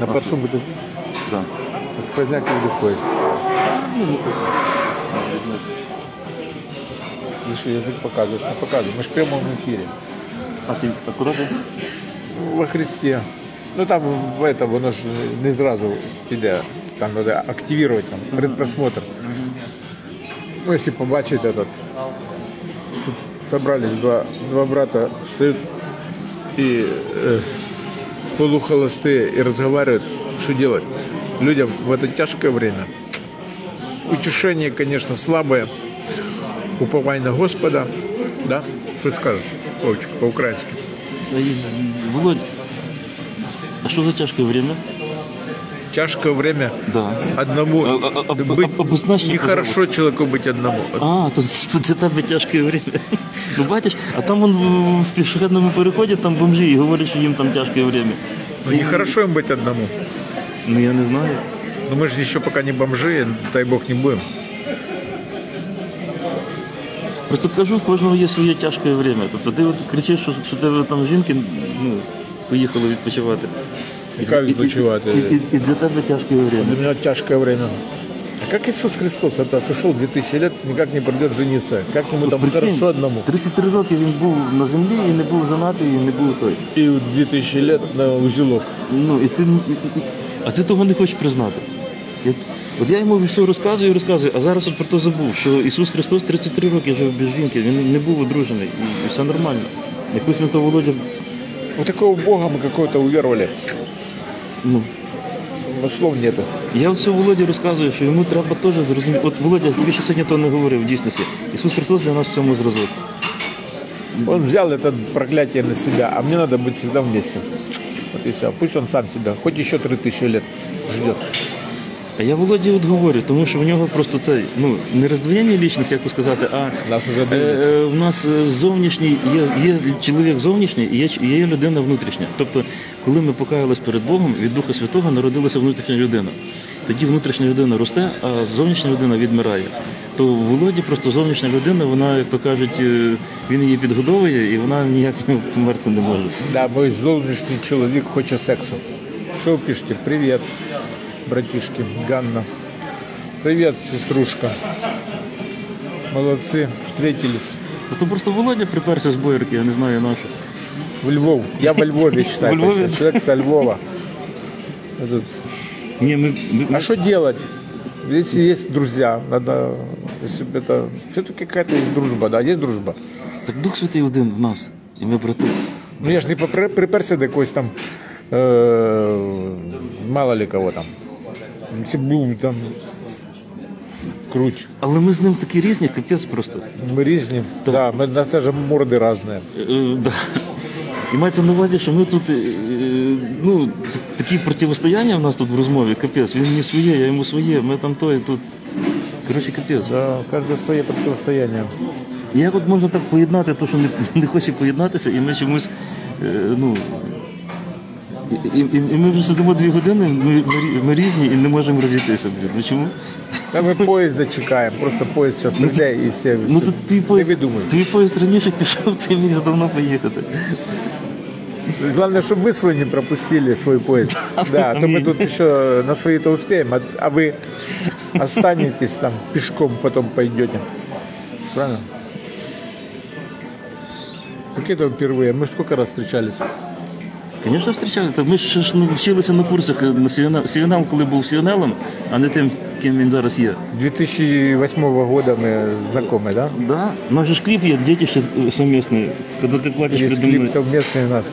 На А першому буде Да. сквозняк і буде поїзд. Ну, ну, І що язик показуєш? Не показуєш. Ми ж в прямому ефірі. а ти а куди ти? Во Христі. Ну там в это, воно ж не зразу піде. Там треба активувати там, предпросмотр. Ну, якщо побачить этот. Тут собрались два, два брата, стоят и э, полухолостые и разговаривают, что делать людям в это тяжкое время. Утешение, конечно, слабое. Упование на Господа. Да? Что скажешь, Вовчик, по-украински? Володь, а що за тяжке время? Тяжкое время Да. одному А- а- а- быть а- обозначь, нехорошо человеку быть одному. А, то, то для тебе тяжке время. Ну бачиш, а там вон в, в пішохідному переході там бомжі і говорять, що їм там тяжке время. Ну, нехорошо им быть одному. Ну я не знаю. Но мы же еще пока не бомжи, дай бог не будем. Просто кажу, в кожного є своє тяжке время. Тобто ти от кричиш, що, що тебе там жінки ну, поїхали відпочивати. Яка відпочивати? І, і, і для тебе тяжке время. Для меня тяжкое время. А как Иисус Христос от нас 2000 лет, никак не придет жениться? Как ему там Прикинь, хорошо одному? 33 роки він був на землі і не був женатий, і не був той. И 2000 лет на узелок. Ну, і ти, і- і- а ти того не хочеш признати. Я, от я йому все розказую і розказую, а зараз от про то забув, що Ісус Христос 33 роки жив без жінки, він не був одружений, і, і все нормально. Якось на то Володя, Вот такого Бога мы какого-то уверовали. Ну, слов нету. я все Володі розказую, що йому треба теж зрозуміти. От Володя, тобі ще сьогодні то не говорив в дійсності. Ісус Христос для нас в цьому зразок. Он взял это проклятие на себя, а мне надо быть всегда вместе. Вот и все. Пусть он сам себя, хоть еще 3000 лет ждет. А я Володі от говорю, тому що в нього просто це ну не роздвоєння лічності, як то сказати, а Нас уже Е, дивляться. е, В нас е, зовнішній є, є чоловік зовнішній і є, ч- є людина внутрішня. Тобто, коли ми покаялись перед Богом, від Духа Святого народилася внутрішня людина. Тоді внутрішня людина росте, а зовнішня людина відмирає. То в Володі просто зовнішня людина, вона, як то кажуть, е, він її підгодовує і вона ніяк ну, померти не може. Да, мой золнечный человек хочет сексу. Что вы пишете? Привет, братишки, Ганна. Привет, сеструшка. Молодцы, встретились. Просто просто Володя приперся з боярки, я не знаю на що. В Львов. Я во Львове считаю. Во Львове? точно. Человек со Львова. Этот. Ні, ми, ми, А что делать? Если есть друзья, надо, если бы это... Все-таки какая-то есть дружба, да, есть дружба. так Дух Святий один в нас, і ми брати. Ну я ж не попри- приперся до якогось там, э, мало ли кого там. Если був там круть. Але ми з ним такі різні, капець просто. Ми різні. Так. Да, ми, у нас даже морди різні. Е, да. І мається на увазі, що ми тут, е, ну, такі протистояння в нас тут в розмові, капець, він мені своє, я йому своє, ми там то і тут. Коротше, капець. Да, Кожне своє протистояння. Як от можна так поєднати те, що не, не хоче поєднатися, і ми чомусь, е, ну. І, і, і ми вже сидимо дві години, ми, ми, рі- ми різні і не можемо розійтися. блін. Ну чому? Та ми поїзда чекаємо, просто поїзд зараз прийде і все. Ну то твій поїзд, Не видумуй. твій поїзд раніше пішов, ти міг давно поїхати. Главное, чтобы вы свой не пропустили, свой поезд. Да, а то мы тут еще на свои-то успеем, а, а вы останетесь там пешком, потом пойдете. Правильно? Какие то впервые? Мы сколько раз встречались? Звісно, зустрічали. Так ми ж ж не вчилися на курсах на Сіонел, коли був Сіонелом, а не тим, ким він зараз є. 2008 года мы знакомы, да? Да. У нас же ж кліп є, діти ще совмісні, коли ти платиш Есть передо мною. клип совместный у нас.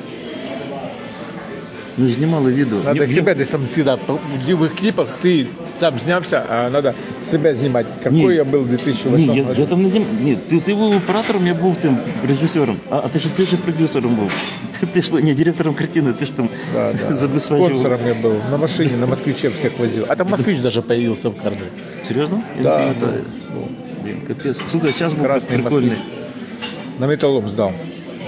Ми знімали відео. Надо Ні- ні- себя, ты там всегда в любых клипах ты сам снялся, а надо себя снимать. Какой Не. я был в 2008 Ні, я, году? я там не знімав. Ні, ти, ти був оператором, я був тим режисером. А, а ти ж ти ж продюсером був. Ти, ти ж ні, директором картини, ти ж там Да, да. забезпечував. Спонсором я был. На машине, на москвиче всех возил. А там москвич даже появился в кадре. Серйозно? Я Да, не пам'ятаю. Блін, капець. Слухай, час був Красний прикольний. москвич. На металлом сдал.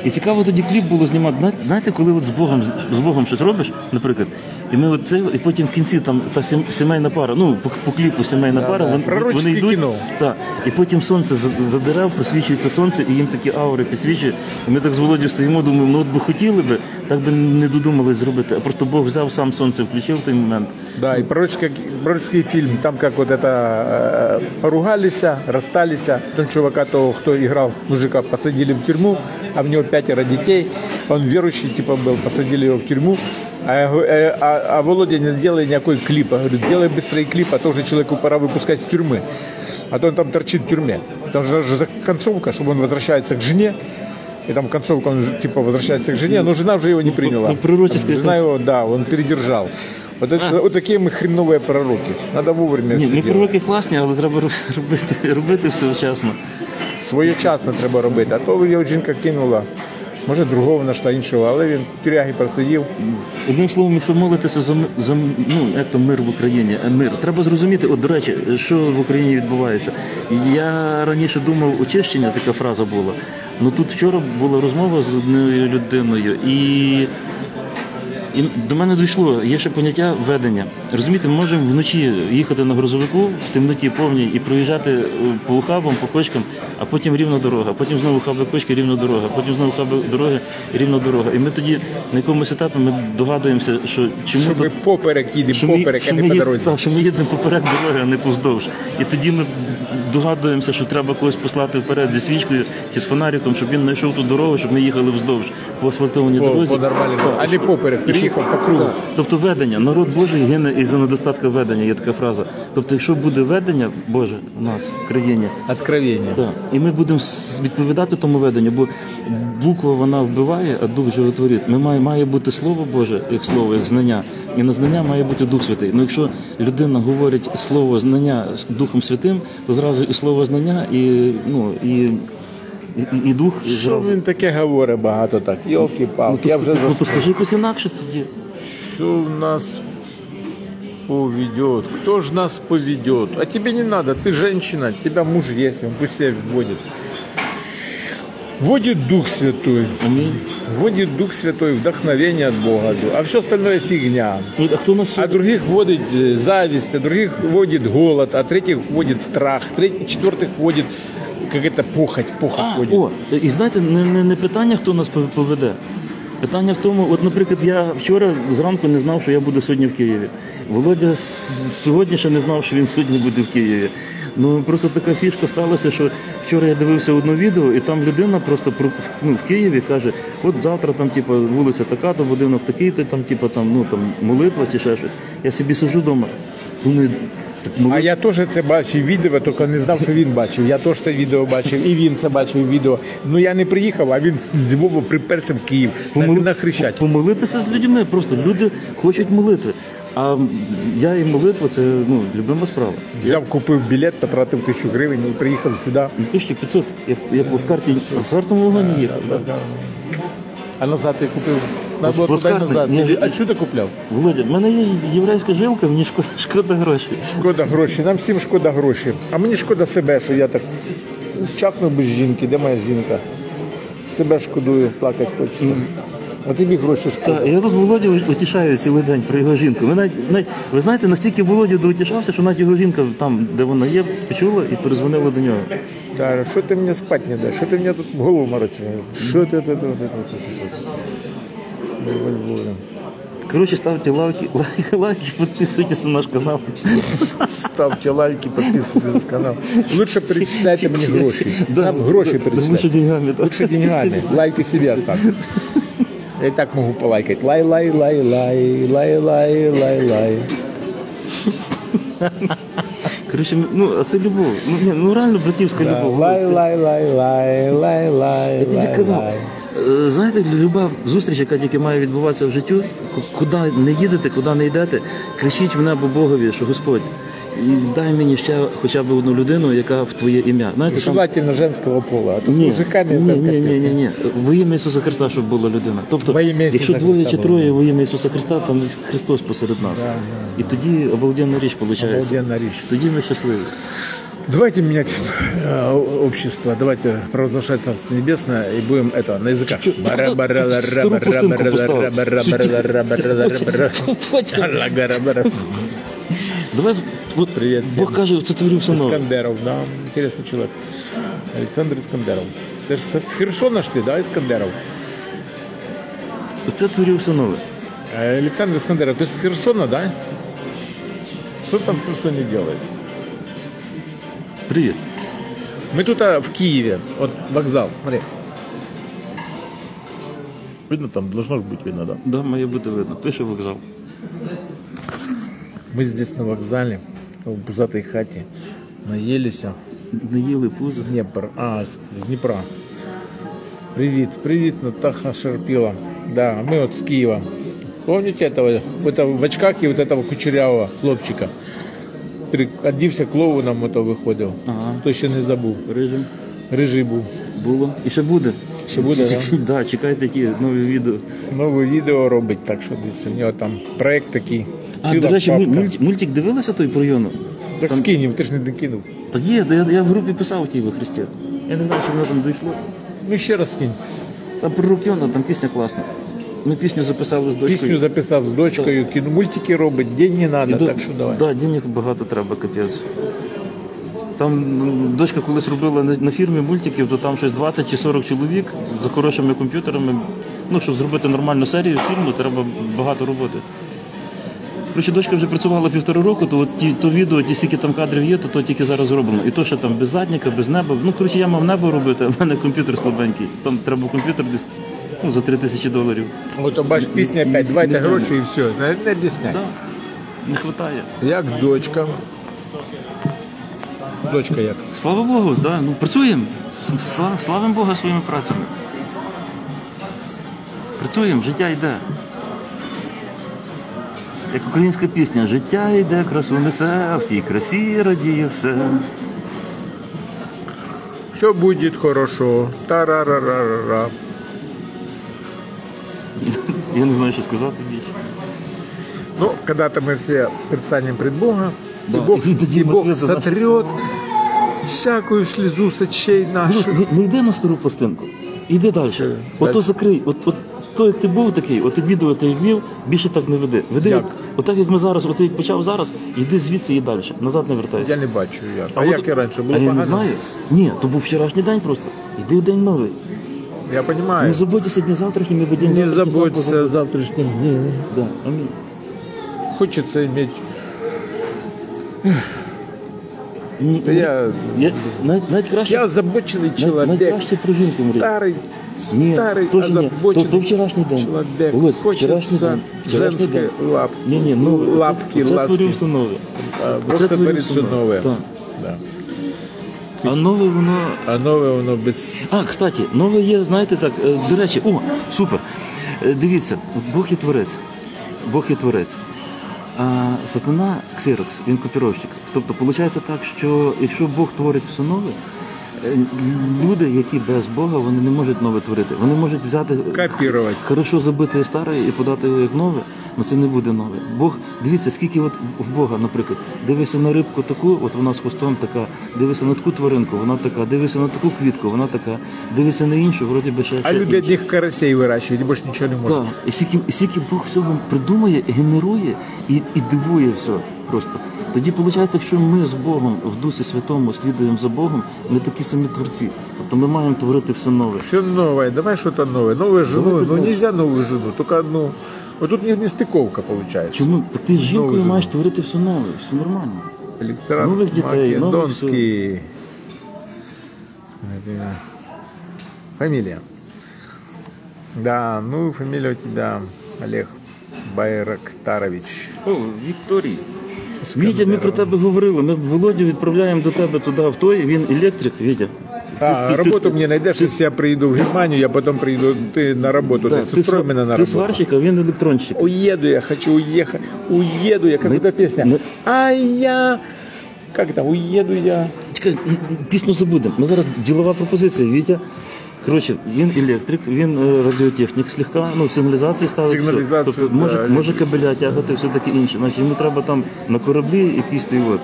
І цікаво тоді кліп було знімати. Зна- Знаєте, коли от з Богом з Богом щось робиш, наприклад, І ми оце, і потім в кінці там та сім- сімейна пара, ну по, по кліпу сімейна пара, да. вони, Пророчеське вони йдуть. кіно. Так. І потім сонце за, за дерев, просвічується сонце, і їм такі аури підсвічує. І ми так з Володю стоїмо, думаємо, ну от би хотіли би, так би не додумались зробити. А просто Бог взяв сам сонце, включив в той момент. Да, и пророческий, пророческий фильм, там как вот это э, поругались, расстались, там чувака того, кто играл мужика, посадили в тюрьму, а в него пятеро детей, он верующий типа был, посадили его в тюрьму, а, я говорю, э, а, а Володя не делай никакой клип, я говорю, делай быстрее клип, а то уже человеку пора выпускать из тюрьмы, а то он там торчит в тюрьме, там же же за- концовка, чтобы он возвращается к жене, и там концовка, он же, типа возвращается к жене, но жена уже его не приняла. ну, пророческое Жена как- его, да, он передержал. Вот, это, вот такие мы хреновые пророки. Надо вовремя Ні, все ми делать. пророки класні, але треба роб- робити, робити все вчасно. Своєчасно треба робити. А то його жінка кинула. Може, другого знайшла іншого, але він в тюрягі просидів. Одним словом, якщо молитися за, за ну, як то мир в Україні, е, мир. Треба зрозуміти, от до речі, що в Україні відбувається. Я раніше думав, очищення така фраза була. Ну тут вчора була розмова з одною людиною, і, і до мене дійшло, є ще поняття ведення. Розумієте, ми можемо вночі їхати на грузовику в темноті повній і проїжджати е, по ухабам, по кочкам, а потім рівна дорога, потім знову хаби кочки, рівна дорога, потім знову хаби дороги, рівна дорога. І ми тоді на якомусь етапі ми догадуємося, що чому Щоб ми поперек їдемо, що ми, поперек, а не ми по дорозі. так, що ми їдемо поперек дороги, а не поздовж. І тоді ми догадуємося, що треба когось послати вперед зі свічкою чи з фонариком, щоб він знайшов ту дорогу, щоб ми їхали вздовж по асфальтованій дорозі. по Так, дорозі. А не поперек, і по кругу. Тобто ведення, народ Божий гине із-за недостатку ведення, є така фраза. Тобто, якщо буде ведення Боже у нас в країні, Откровення. так. І ми будемо с- відповідати тому веденню, бо буква вона вбиває, а дух животворить. Ми має, має бути слово Боже, як слово, як знання. І на знання має бути Дух Святий. Ну якщо людина говорить слово знання з Духом Святим, то зразу і слово знання, і ну і, і, і дух Що зразу. він таке говорить багато так? Ну, Йолки-палки, то, я вже ск- ну, то заснув. скажи якось інакше тоді. Что у нас поведет? Кто ж нас поведет? А тебе не надо, ты женщина, тебя муж есть, он пусть себя вводит. Вводит Дух Святой. Амінь. Вводит Дух Святой, вдохновение от Бога. А все остальное фигня. Ну, А хто нас А сьогодні- других вводит э, зависть, а других вводит голод, а третьих вводит страх, третьих, четвертых вводит какая-то похоть, похоть А, вводит. о, і знаєте, не, не, не питання, хто нас поведе. Питання в тому, от, наприклад, я вчора зранку не знав, що я буду сьогодні в Києві. Володя сьогодні ще не знав, що він сьогодні буде в Києві. Ну просто така фішка сталася, що вчора я дивився одне відео, і там людина просто ну, в Києві каже: от завтра там, типу, вулиця така, то будинок такий, то там, типу, там, ну там молитва чи ще щось. Я собі сиджу вдома. Думаю, так А я теж це бачив відео, тільки не знав, що він бачив. Я теж це відео бачив, і він це бачив відео. Ну я не приїхав, а він з Львова приперся в Київ на, Помоли- на Хрещатик. Помолитися з людьми. Просто люди хочуть молитви. А я і молитва це ну, любима справа. Взяв, купив білет, потратив тисячу гривень і приїхав сюди. 1500. Я, в- я в плацкарті в плацкартому вагоні їхав. А назад я купив. Надо було туди назад. Ні, А сюди купляв? Володя, в мене є єврейська жилка, мені шкода, шкода грошей. Шкода гроші. Нам всім шкода гроші. А мені шкода себе, що я так чакнув без жінки. Де моя жінка? Себе шкодую, плакати хочеться. А тобі гроші шкода. Та, я тут Володю утішаю цілий день про його жінку. Ви, навіть, навіть- ви знаєте, настільки Володю доутішався, що навіть його жінка там, де вона є, почула і перезвонила до нього. Каже, що ти мені спати не даєш? Що ти мені тут голову морочиш? Що ти тут? Коротше, ставте лайки, лайки, лайки, підписуйтесь на наш канал. Ставьте лайки, подписывайтесь на канал. Лучше перечисляйте мне гроши. Да, Нам гроши да, Лучше перечисляйте. деньгами, да. Лучше деньгами. Лайки себе оставьте. Я и так могу полайкать. Лай, лай, лай, лай, лай, лай, лай, лай. Коротше, ну, а це любов. Ну, ні, ну реально братівська любов. Лай, лай, лай, лай, лай, лай, Я тільки казав, е, знаєте, люба зустріч, яка тільки має відбуватися в життю, ку- куди не їдете, куди не йдете, кричіть в небо Богові, що Господь, дай мені ще хоча б одну людину, яка в твоє ім'я. Знаєте, там... Желательно женского пола. А то с Ні, мужиками ні, это ні, ні, капец. ні, ні. Во ім'я Ісуса Христа, щоб була людина. Тобто, Во ім'я якщо Ісуса двоє Христа чи троє во ім'я Ісуса Христа, там Христос посеред нас. Да, І тоді обалденна річ виходить. Обалденна річ. Тоді ми щасливі. Давайте менять э, общество, давайте провозглашать Царство Небесное и будем это на языках. Чё, так это вторую пластинку поставил. Давай, от Привет всем. Це творив все нове. Искандеров, да, интересный человек. Александр Искандеров. Ты же с Херсона ж ты, да, Искандеров? Це творив все нове. Э, Александр Искандеров, ты с Херсона, да? Что там в Херсоне делает? Привіт. Мы тут а, в Киеве, вот вокзал, смотри. Видно там, должно быть видно, да? Да, має бути видно. Пише вокзал. Мы здесь на вокзале, в пузатой хате, наелись. Не їли пузо. Днепр, а, с, с Днепра. Привет, привет, Натаха Шарпила. Да, мы вот с Киева. Помните этого, это в очках и вот этого кучерявого хлопчика? При- Одівся клоуном ото виходив. Ага. Хто ще не забув. Режим. Рижий був. Було. І ще буде. Ще буде, Чекайте, да, чекайте ті нові відео. Нове відео робить, так що дивіться, в нього там проект такий. А, до речі, муль- папка. мультик, дивилися той про Йону? Так Там- скинь, ти ж не докинув. Та є, я, я в групі писав ті во Христі. Я не знаю, чи воно там дійшло. Ну ще раз скинь. Там про Рубтьона, там пісня класна. Ми пісню записали з дочкою. Пісню записав з дочкою, кіно мультики робить, день не треба, до- так що давай. Да, денег багато треба, капець. Там дочка колись робила на, на фірмі мультиків, то там щось 20 чи 40 чоловік за хорошими комп'ютерами. Ну, щоб зробити нормальну серію фільму, треба багато роботи. Коротше, дочка вже працювала півтора року, то от ті, то відео, ті скільки там кадрів є, то, то тільки зараз зроблено. І то, що там без задніка, без неба. Ну, коротше, я мав небо робити, а в мене комп'ютер слабенький. Там треба комп'ютер десь ну, за 3 тисячі доларів. От бач, пісня опять, давайте не гроші і все. Не, не об'ясняй. Да, не вистачає. Як дочка. Дочка як? Слава Богу, да, ну працюємо. Слава, Бога своїми працями. Працюємо, життя йде. Як українська пісня, життя йде, красу несе, а в тій красі радіє все. Все буде хорошо. Тарарарара. Я не знаю, що сказати більше. Ну, когда-то мы все предстанем пред Бога, Да, и Бог, и и Бог сотрет всякую слезу с очей наших. Не, не йди на стару пластинку, іди далі. Ото закрий, от, от то, як ти був такий, от відео ти вів, більше так не веди. Веди, Як? от, отак як ми зараз, от як почав зараз, йди звідси і далі. Назад не вертайся. Я не бачу як. А, от- як і раніше було А я погано? не знаю. Ні, то був вчорашній день просто. Іди в день новий. Я понимаю. Не заботься дня завтрашнім, ібо день Не завтрашній сам заботься позабуде. о завтрашнем дне. Да, амінь. Хочется иметь... Ні, Да ні, я- я навіть, навіть краще, Я озабоченный навіть, человек. навіть краще про жінку мрій. Старый, Ні, старый, теж ні. То, то вчорашній день. человек. Вчорашній Хочется день. Женской день. лапки. Ні, ні, ну, Ну, лапки, це все нове. А, Просто творив творит все все новое. Так. Да. А нове воно. А новое воно без... А, кстати, нове є, знаєте так, е, до речі, о, супер. Е, Дивіться, Бог є творець. Бог є творець. А сатана ксерокс, він копіровщик. Тобто, виходить так, що якщо Бог творить все нове, люди, які без Бога, вони не можуть нове творити. Вони можуть взяти Копірувати. хорошо забите старе і подати як нове, але це не буде нове. Бог, дивіться, скільки от в Бога, наприклад, дивися на рибку таку, от вона з хвостом така, дивися на таку тваринку, вона така, дивися на таку квітку, вона така, дивися на іншу, вроді би ще. А ще люди одних карасей выращивают, и больше ничего не может. Так, і скільки, і скільки Бог всього придумує, генерує і, і дивує все просто. Тоді виходить, якщо ми з Богом в Дусі Святому слідуємо за Богом, ми такі самі творці. Тобто ми маємо творити все нове. Все новое, давай что-то новое. Новую жену, Давайте ну дальше. нельзя новую жену, только одну. Вот тут не, не стыковка получается. Чому? Так ти з жінкою Нову маєш жену. творити все нове, все нормально. Электорат Новых детей, новых Македонский. Это Фамилия. Да, ну фамилия у тебя Олег Байрактарович. О, Вікторій. Вітя, ми про тебе говорили. Ми Володю відправляємо до тебе туди в той, він електрик, Вітя. А, Ти- ти- работу ти- мне найдешь, если я приеду в Германию, я потом приеду, ты на работу, Да, ты ти, устрой сва- меня на ти работу. сварщик, а він електронщик. Уеду я, хочу уехать, уеду я, как Мы- эта песня. мы- А я, как там, уеду я. Чекай, м, м, пісню забудемо. Ми зараз ділова пропозиція. Вітя. Коротше, він електрик, він е, радіотехнік слегка, ну, сигналізацію ставить. все. Сигналізацію, тобто, да, може, електрик. може кабеля тягати, все таке інше. Значить, йому треба там на кораблі якийсь той от.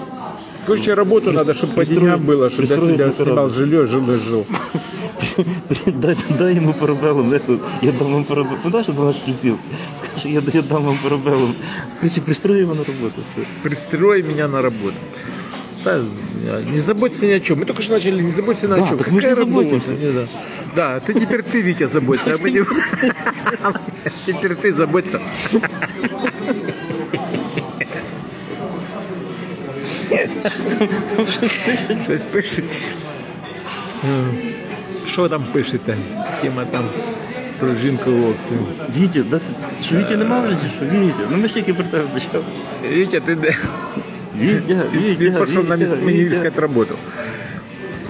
Короче, работу надо, чтобы по пристроить- деньгам было, чтобы я пристроить себя на снимал корабль. жилье, жил и жил. Дай, дай йому парабелом, як тут, я дам вам парабелом. Ну дай, що 12 ліців. Каже, я, я дам вам парабелом. Короче, пристрою його на роботу. Все. Пристрой меня на работу. Да, не заботься ни о чем. Мы только что начали, не заботься ни о Да, чем. так мы же Какая не работа? заботимся. Не, да. Да, ты теперь ты, Витя, заботься, а мы не... Теперь ты заботься. Щось пишуть. Е, Що там пишете? Тема там про жінку в Оксі. Вітя, да, ти, що Вітя нема вже чи що? Вітя, ну ми ж тільки про тебе почав. Вітя, ти де? Вітя, Він Вітя, на мені искать роботу.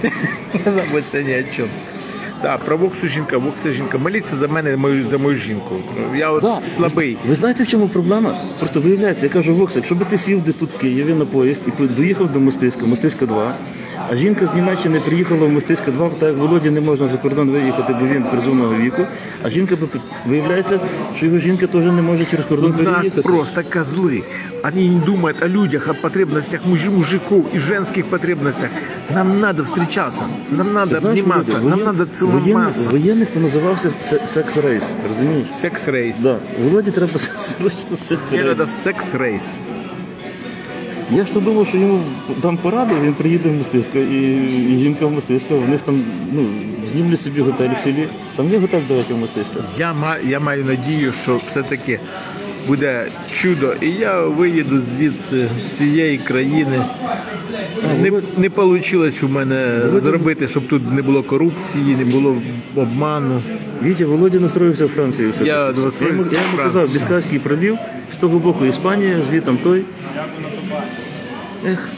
Не забудься ні о чем. Так, про Воксу жінка, Вокса жінка. Моліться за мене, мою, за мою жінку. Я от Да. слабий. Ви знаєте, в чому проблема? Просто виявляється, я кажу, Вокс, якщо би ти сів десь тут в Києві на поїзд і доїхав до Мостиська, Мостиська 2, а жінка з Німеччини приїхала в Мостиська 2, так як Володі не можна за кордон виїхати, бо він призовного віку, а жінка виявляється, що його жінка теж не може через кордон У нас просто козлы. Они не думают о людях, о потребностях мужи- мужиков и женских потребностях. Нам надо встречаться, нам надо обниматься, Володя, нам надо воєнних, целоваться. воєнних то називався секс-рейс, розумієш? Секс-рейс. Да. Володі треба срочно секс-рейс. секс-рейс. Я ж то думав, що йому дам пораду, він приїде в Мостисько, і, і жінка в Мостисько, вони ж там ну, знімлять собі готель в селі. Там є готель, до речі, в Мостисько. Я, ма- я маю надію, що все-таки буде чудо, і я виїду звідси з цієї країни. Не, не вийшло у мене Володя- зробити, щоб тут не було корупції, не було обману. Вітя, Володя настроївся в Францію. все. Я я йому, настроївся я в йому Францію. казав, Біскайський пролів, з того боку Іспанія, звітом той. Ех,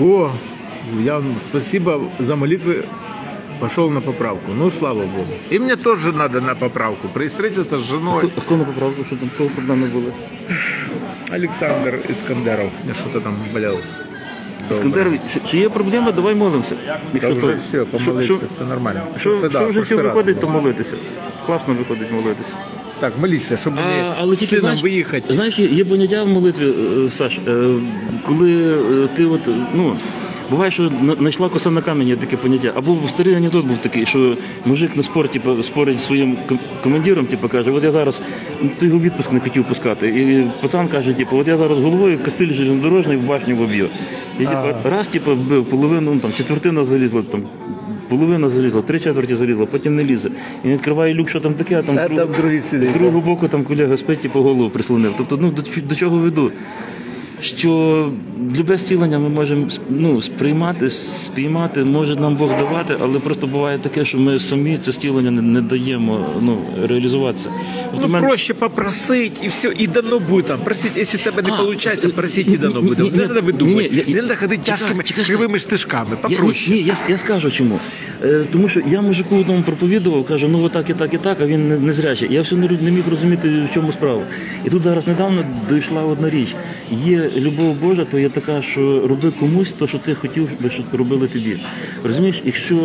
О, я спасибо за молитвы. Пошел на поправку. Ну, слава Богу. И мне тоже надо на поправку. При строительстве с женой а хто на поправку, що там кого проблеми були? Александр Искандеров. Мне что-то там болел. Іскандер, чи, є проблема, давай молимося. Уже то- все, що, помолиться, що, все нормально. що, Це да, що в житті виходить, то молитися. Класно виходить молитися. Так, моліться, щоб мені А, але з тільки сином знаєш, виїхати. Знаєш, є, є поняття в молитві, е, Саш, е, коли е, ти от, ну. Буває, що на- знайшла коса на камені є таке поняття. Або старий анекдот був такий, що мужик на спорт типу, спорить зі своїм ком- командиром, типу, каже, от я зараз ти його в відпуск не хотів пускати. І пацан каже, типу, от я зараз головою костиль железнодорожний в башню воб'ю. І типу, раз, типу, вбив половину, ну, там, четвертина залізла, там, половина залізла, три четверті залізла, потім не лізе. І не відкриває люк, що там таке, а там, А друг- там другий сидить. з другого боку там колега спить, по голову прислонив. Тобто, ну до, до чого веду? Що любе зцілення ми можемо ну, сприймати, спіймати, може нам Бог давати, але просто буває таке, що ми самі це зцілення не, не даємо ну, реалізуватися. Тобто, Ну, мен- проще попросить, и все, и дано будет там. Просить, если тебе не А, получается, э, просить и дано не- будет. не- Не не- надо не- выдумывать. не, я- Не надо ходить чекай, тяжкими чекай, чекай. кривими стежками. Я, Попроще. ні, я, я скажу чому. Е, тому що я мужику одному проповідував, кажу, ну отак і так і так, а він не, не зрячий. Я все не, ру- не міг розуміти, в чому справа. І тут зараз недавно дійшла одна річ. Є любов Божа, то є така, що роби комусь то, що ти хотів, би, щоб робили тобі. Розумієш, якщо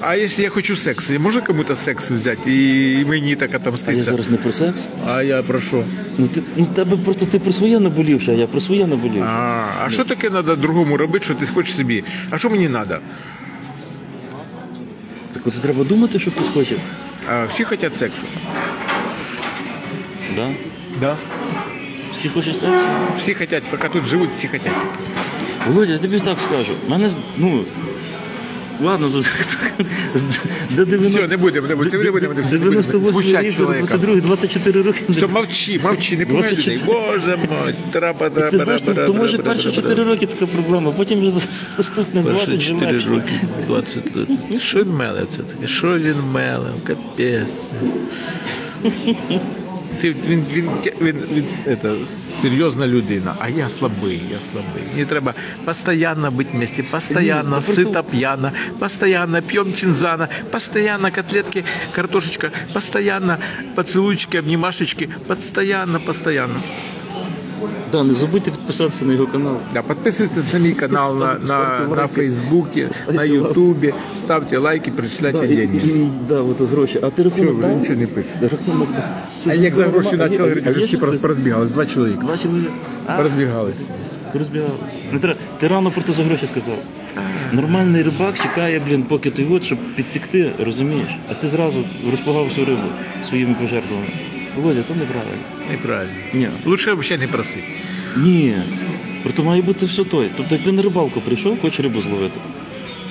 А если я хочу секса, я можно кому-то секс взять и мені так а я зараз не про секс, А я прошу. ну ти ну тебе просто ти про своє наболівши, а я про своє наболів. А, а що таке треба другому робити, що ти хочеш собі? А що мені треба? Так от треба думати, що хтось хоче. А, всі хочуть сексу. Да? Да. Всі хочуть сексу. Всі хочуть, поки тут живуть, всі хочуть. Володя, я тобі так скажу. Мене, ну, ладно, тут до 90... Все, не будемо, не будемо, не будемо, не будемо 98 смущати рік, чоловіка. 22, 24 роки. Все, мовчи, мовчи, не пугай людей. Боже мой, трапа, Ти знаєш, то, то може перші 4 роки така проблема, потім вже наступне 20 Перші 4 роки, 20 років. Що він меле це таке? Що він меле? Капець. Ти, він, він, він, він, это, серйозна людина, а я слабий, я слабий. Мені треба постійно бути вместе, постійно, Ні, ну, сита просто- п'яна, постійно п'ємо чинзана, постійно котлетки, картошечка, постійно поцілуйчики, обнімашечки, постійно, постійно. Да, не забудьте підписатися на його канал. Да, подписывайтесь на мой канал на, на, на. Фейсбуке, на Ставьте Ютубе, ставьте лайки, перечисляйте Да, деньги. да, от гроші. А ти рахунок вже нічого не пишеш? А як за гроші А є- почали говорити, вже всі щось? два чоловіка. Два чоловіка. А, Порозбігались. розбігали. Не треба. Ти рано просто за гроші сказав. Нормальний рибак чекає, блін, поки той от, щоб підсікти, розумієш? А ти зразу розпугав всю рибу своїми пожертвами. Володя, то неправильно. Неправильно. Ні. Лучше взагалі не просити. Ні. Проте має бути все той. Тобто, як ти на рибалку прийшов, хочеш рибу зловити.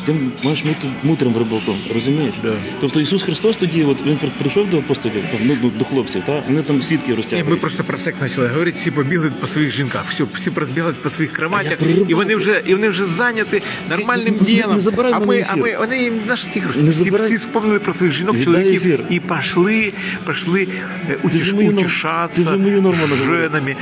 Ти маєш бути мудрим рибалком, розумієш? Да. Тобто Ісус Христос тоді, от він прийшов до апостолів, там, ну, до- хлопців, та? вони там сітки розтягують. ми просто про секс почали говорити, всі побігли по своїх жінках. Все, всі розбіглись по своїх кроватях, і вони вже і вони вже зайняті нормальним ділом. а ми, а ми вони їм наш ті гроші. Всі, всі вспомнили про своїх жінок, чоловіків ефір. і пішли, пішли е, утіш, норм- утішатися женами,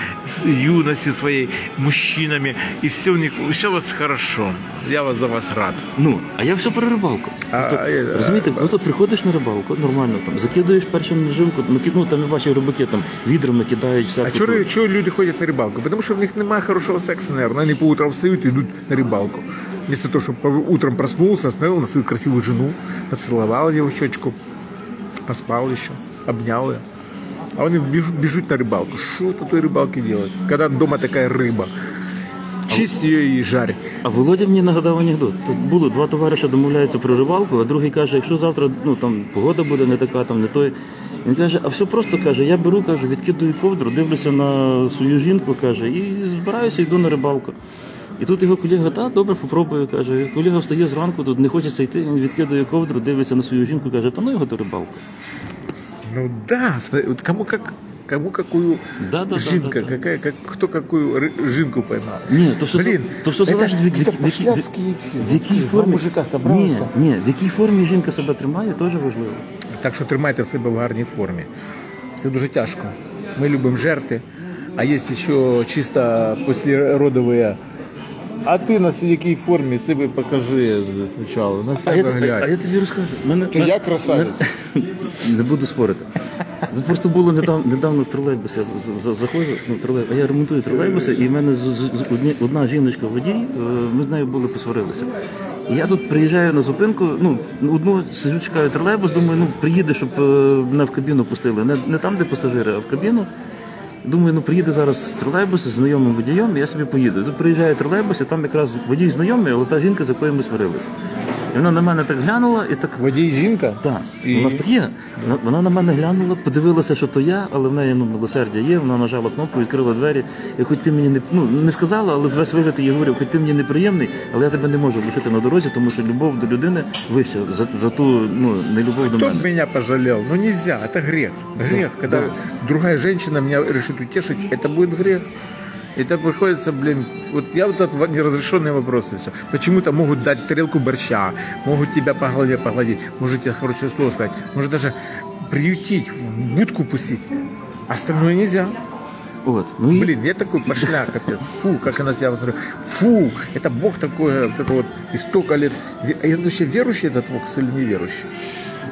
юності своєї, мужчинами, і все у них, все у вас хорошо. Я вас за вас рад. Ну, а я все про рибалку. А, Тобто, е, розумієте, ну, то приходиш на рибалку, нормально там, закидуєш першу наживку, накид- ну там я бачив рибаки там відрами кидають всяку. А чого, чого люди ходять на рибалку? Потому що в них немає хорошого сексу, наверное. Они по утрам встают и идут на рыбалку. Вместо того, чтобы утром проснулся, остановил на свою красивую жену, поцеловал ее в щечку, поспал еще, обнял ее. А они бежут, бежут на рыбалку. Что на той рыбалке делать? Когда дома такая рыба. Чисть ее и жарь. А Володя мені нагадав анекдот. Тут було два товариша домовляються про рибалку, а другий каже, якщо завтра ну там погода буде не така, там не той. Він каже, а все просто каже, я беру, каже, відкидую ковдру, дивлюся на свою жінку, каже, і збираюся, йду на рибалку. І тут його колега, та добре, попробую, каже. Колега встає зранку, тут не хочеться йти, він відкидує ковдру, дивиться на свою жінку, каже, та ну його до рибалки. Ну да, смотри, вот кому как кому какую Да, да, жинка, да, да. какая, как, кто какую жинку поймал. Нет, то все, Блин, то все залежить від, від, від, від, пошляцький в якій формі мужика ні, собралися. ні, в якій формі жінка себе тримає, теж важливо. Так що тримайте себе в гарній формі. Це дуже тяжко. Ми любимо жерти, а є ще чисто післяродові. А ти на якій формі, ти би покажи спочатку, на А я, себе а, а глянь. я тобі розкажу. Мене, То я красавець. мене- не буду спорити. Ну, Просто було недавно, недавно в тролейбусі. Я за- за- заходжу, ну, тролейбус, а я ремонтую тролейбуси, і в мене з- з- з- одні- одна жіночка водій, е, ми з нею були посварилися. І я тут приїжджаю на зупинку, ну, одну сижу, чекаю тролейбус, думаю, ну приїде, щоб е, мене в кабіну пустили. Не, не там, де пасажири, а в кабіну. Думаю, ну приїде зараз тролейбус з знайомим водієм, я собі поїду. Тут приїжджає тролейбус, і там якраз водій знайомий, але та жінка, з якою ми сварилися. І вона на мене так глянула і так. Водій жінка? Так, І- у нас так є. Вона- Вона на мене глянула, подивилася, що то я, але в неї ну, милосердя є. Вона нажала кнопку, відкрила двері. І хоч ти мені не ну не сказала, але весь вигляд її говорив, хоч ти мені неприємний, але я тебе не можу лишити на дорозі, тому що любов до людини вища за, за ту ну нелюбов до Кто мене. бы меня пожалел? Ну нельзя, это грех. Грех, когда да. другая женщина меня решит утешить, это будет грех. И так приходится, блин, вот я вот это неразрешенные вопросы все. Почему-то могут дать тарелку борща, могут тебя по голове погладить, может тебе хорошее слово сказать, может даже приютить, в будку пустить. Остальное нельзя. От ну і Блин, я такой пошляк, капец. Фу, как она себя возможно. Фу, это Бог такой, вот это вот, и столько лет. Я вообще верующий этот Бог или неверующий?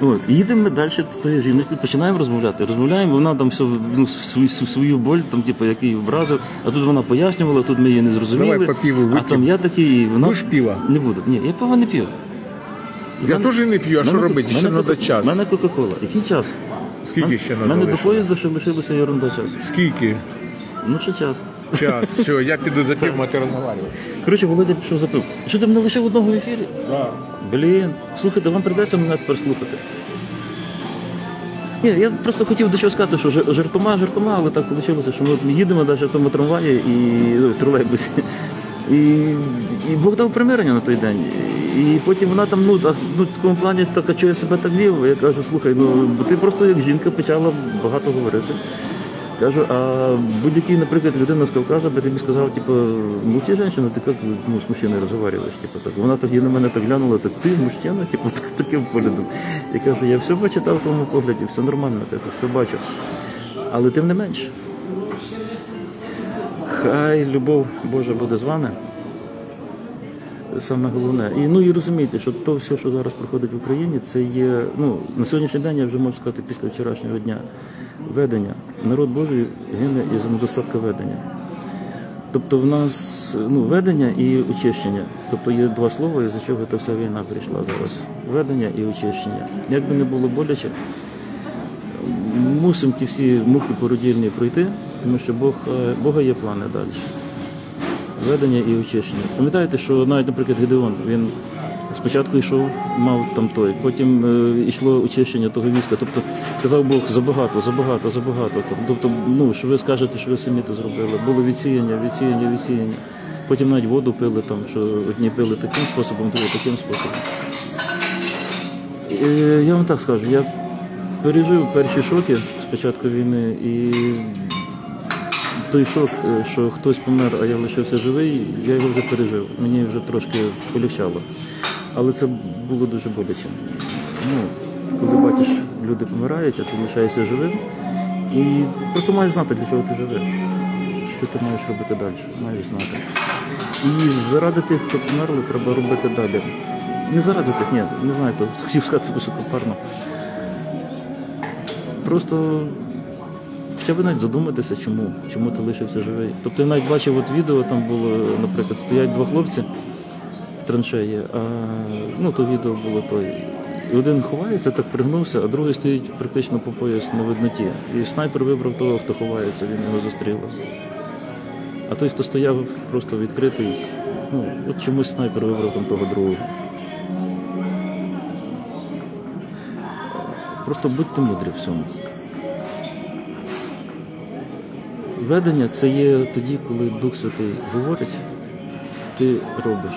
От, їдемо ми далі з цією жінкою, починаємо розмовляти. Розмовляємо, вона там все ну, свою, свою боль, там, типу, який образив, а тут вона пояснювала, тут ми її не зрозуміли. Давай по пиву а там я такий, і вона. Будеш пива? Не буду. Ні, я пива не п'ю. Я теж не п'ю, а що робити? Ще треба час. У мене Кока-Кола. Який час? Скільки ще У мене до лишити? поїзду ще лишилося ерунда часу. Скільки? Ну, ще час. Час. Все, я піду за пивом, а ти розмовляєш. Коротше, Володя пішов за пив. Що ти мене лишив одного в ефірі? Да. Блін, слухайте, вам прийдеться мене тепер слухати. Ні, я просто хотів до чого сказати, що жартома, жартома, але так вийшло, що ми їдемо навіть в тому трамваї і ну, в тролейбусі. І, і Бог дав примирення на той день. І потім вона там, ну, так, ну в такому плані, так, а чого я себе так вів? Я кажу, слухай, ну бо ти просто як жінка почала багато говорити. Кажу, а будь-який, наприклад, людина з Кавказу би тобі сказав, типу, мовчи, женщина, ти як ну, з мужчиною розговорюєш? Типу, так. Вона тоді на мене так глянула, так ти мужчина, типу, так, таким поглядом. Я кажу, я все почитав в тому погляді, все нормально, так, все бачу. Але тим не менш, Хай любов Божа буде з вами. Саме головне. І ну і розумійте, що то все, що зараз проходить в Україні, це є ну на сьогоднішній день я вже можу сказати після вчорашнього дня ведення. Народ Божий гине із недостатку ведення. Тобто в нас ну, ведення і очищення. Тобто є два слова, із-за чого та вся війна прийшла зараз. Ведення і очищення. Як би не було боляче, мусимо ті всі муки породільні пройти, тому що Бог, е, Бога є плани далі. Ведення і очищення. Пам'ятаєте, що навіть, наприклад, Гедеон, він спочатку йшов, мав там той, потім е, йшло очищення того війська. Тобто казав Бог забагато, забагато, забагато. Тобто, ну, що ви скажете, що ви самі то зробили. Було відсіяння, відсіяння, відсіяння. Потім навіть воду пили, там, що одні пили таким способом, другі таким способом. Е, Я вам так скажу, я пережив перші шоки з початку війни, і той шок, е, що хтось помер, а я лишився живий, я його вже пережив. Мені вже трошки полегчало. Але це було дуже боляче. Ну, коли бачиш, люди помирають, а ти лишаєшся живим, і просто маєш знати, для чого ти живеш, що ти маєш робити далі, маєш знати. І заради тих, хто померли, треба робити далі. Не заради тих, ні, не знаю, хто хотів сказати високопарно. Просто ще би навіть задуматися, чому, чому ти лишився живий. Тобто я навіть бачив от відео, там було, наприклад, стоять два хлопці в траншеї, а ну то відео було той. І один ховається, так пригнувся, а другий стоїть практично по пояс на видноті. І снайпер вибрав того, хто ховається, він його застрілив. А той, хто стояв просто відкритий, ну, от чомусь снайпер вибрав там того другого. Просто будьте мудрі в цьому. Ведення це є тоді, коли Дух Святий говорить, ти робиш.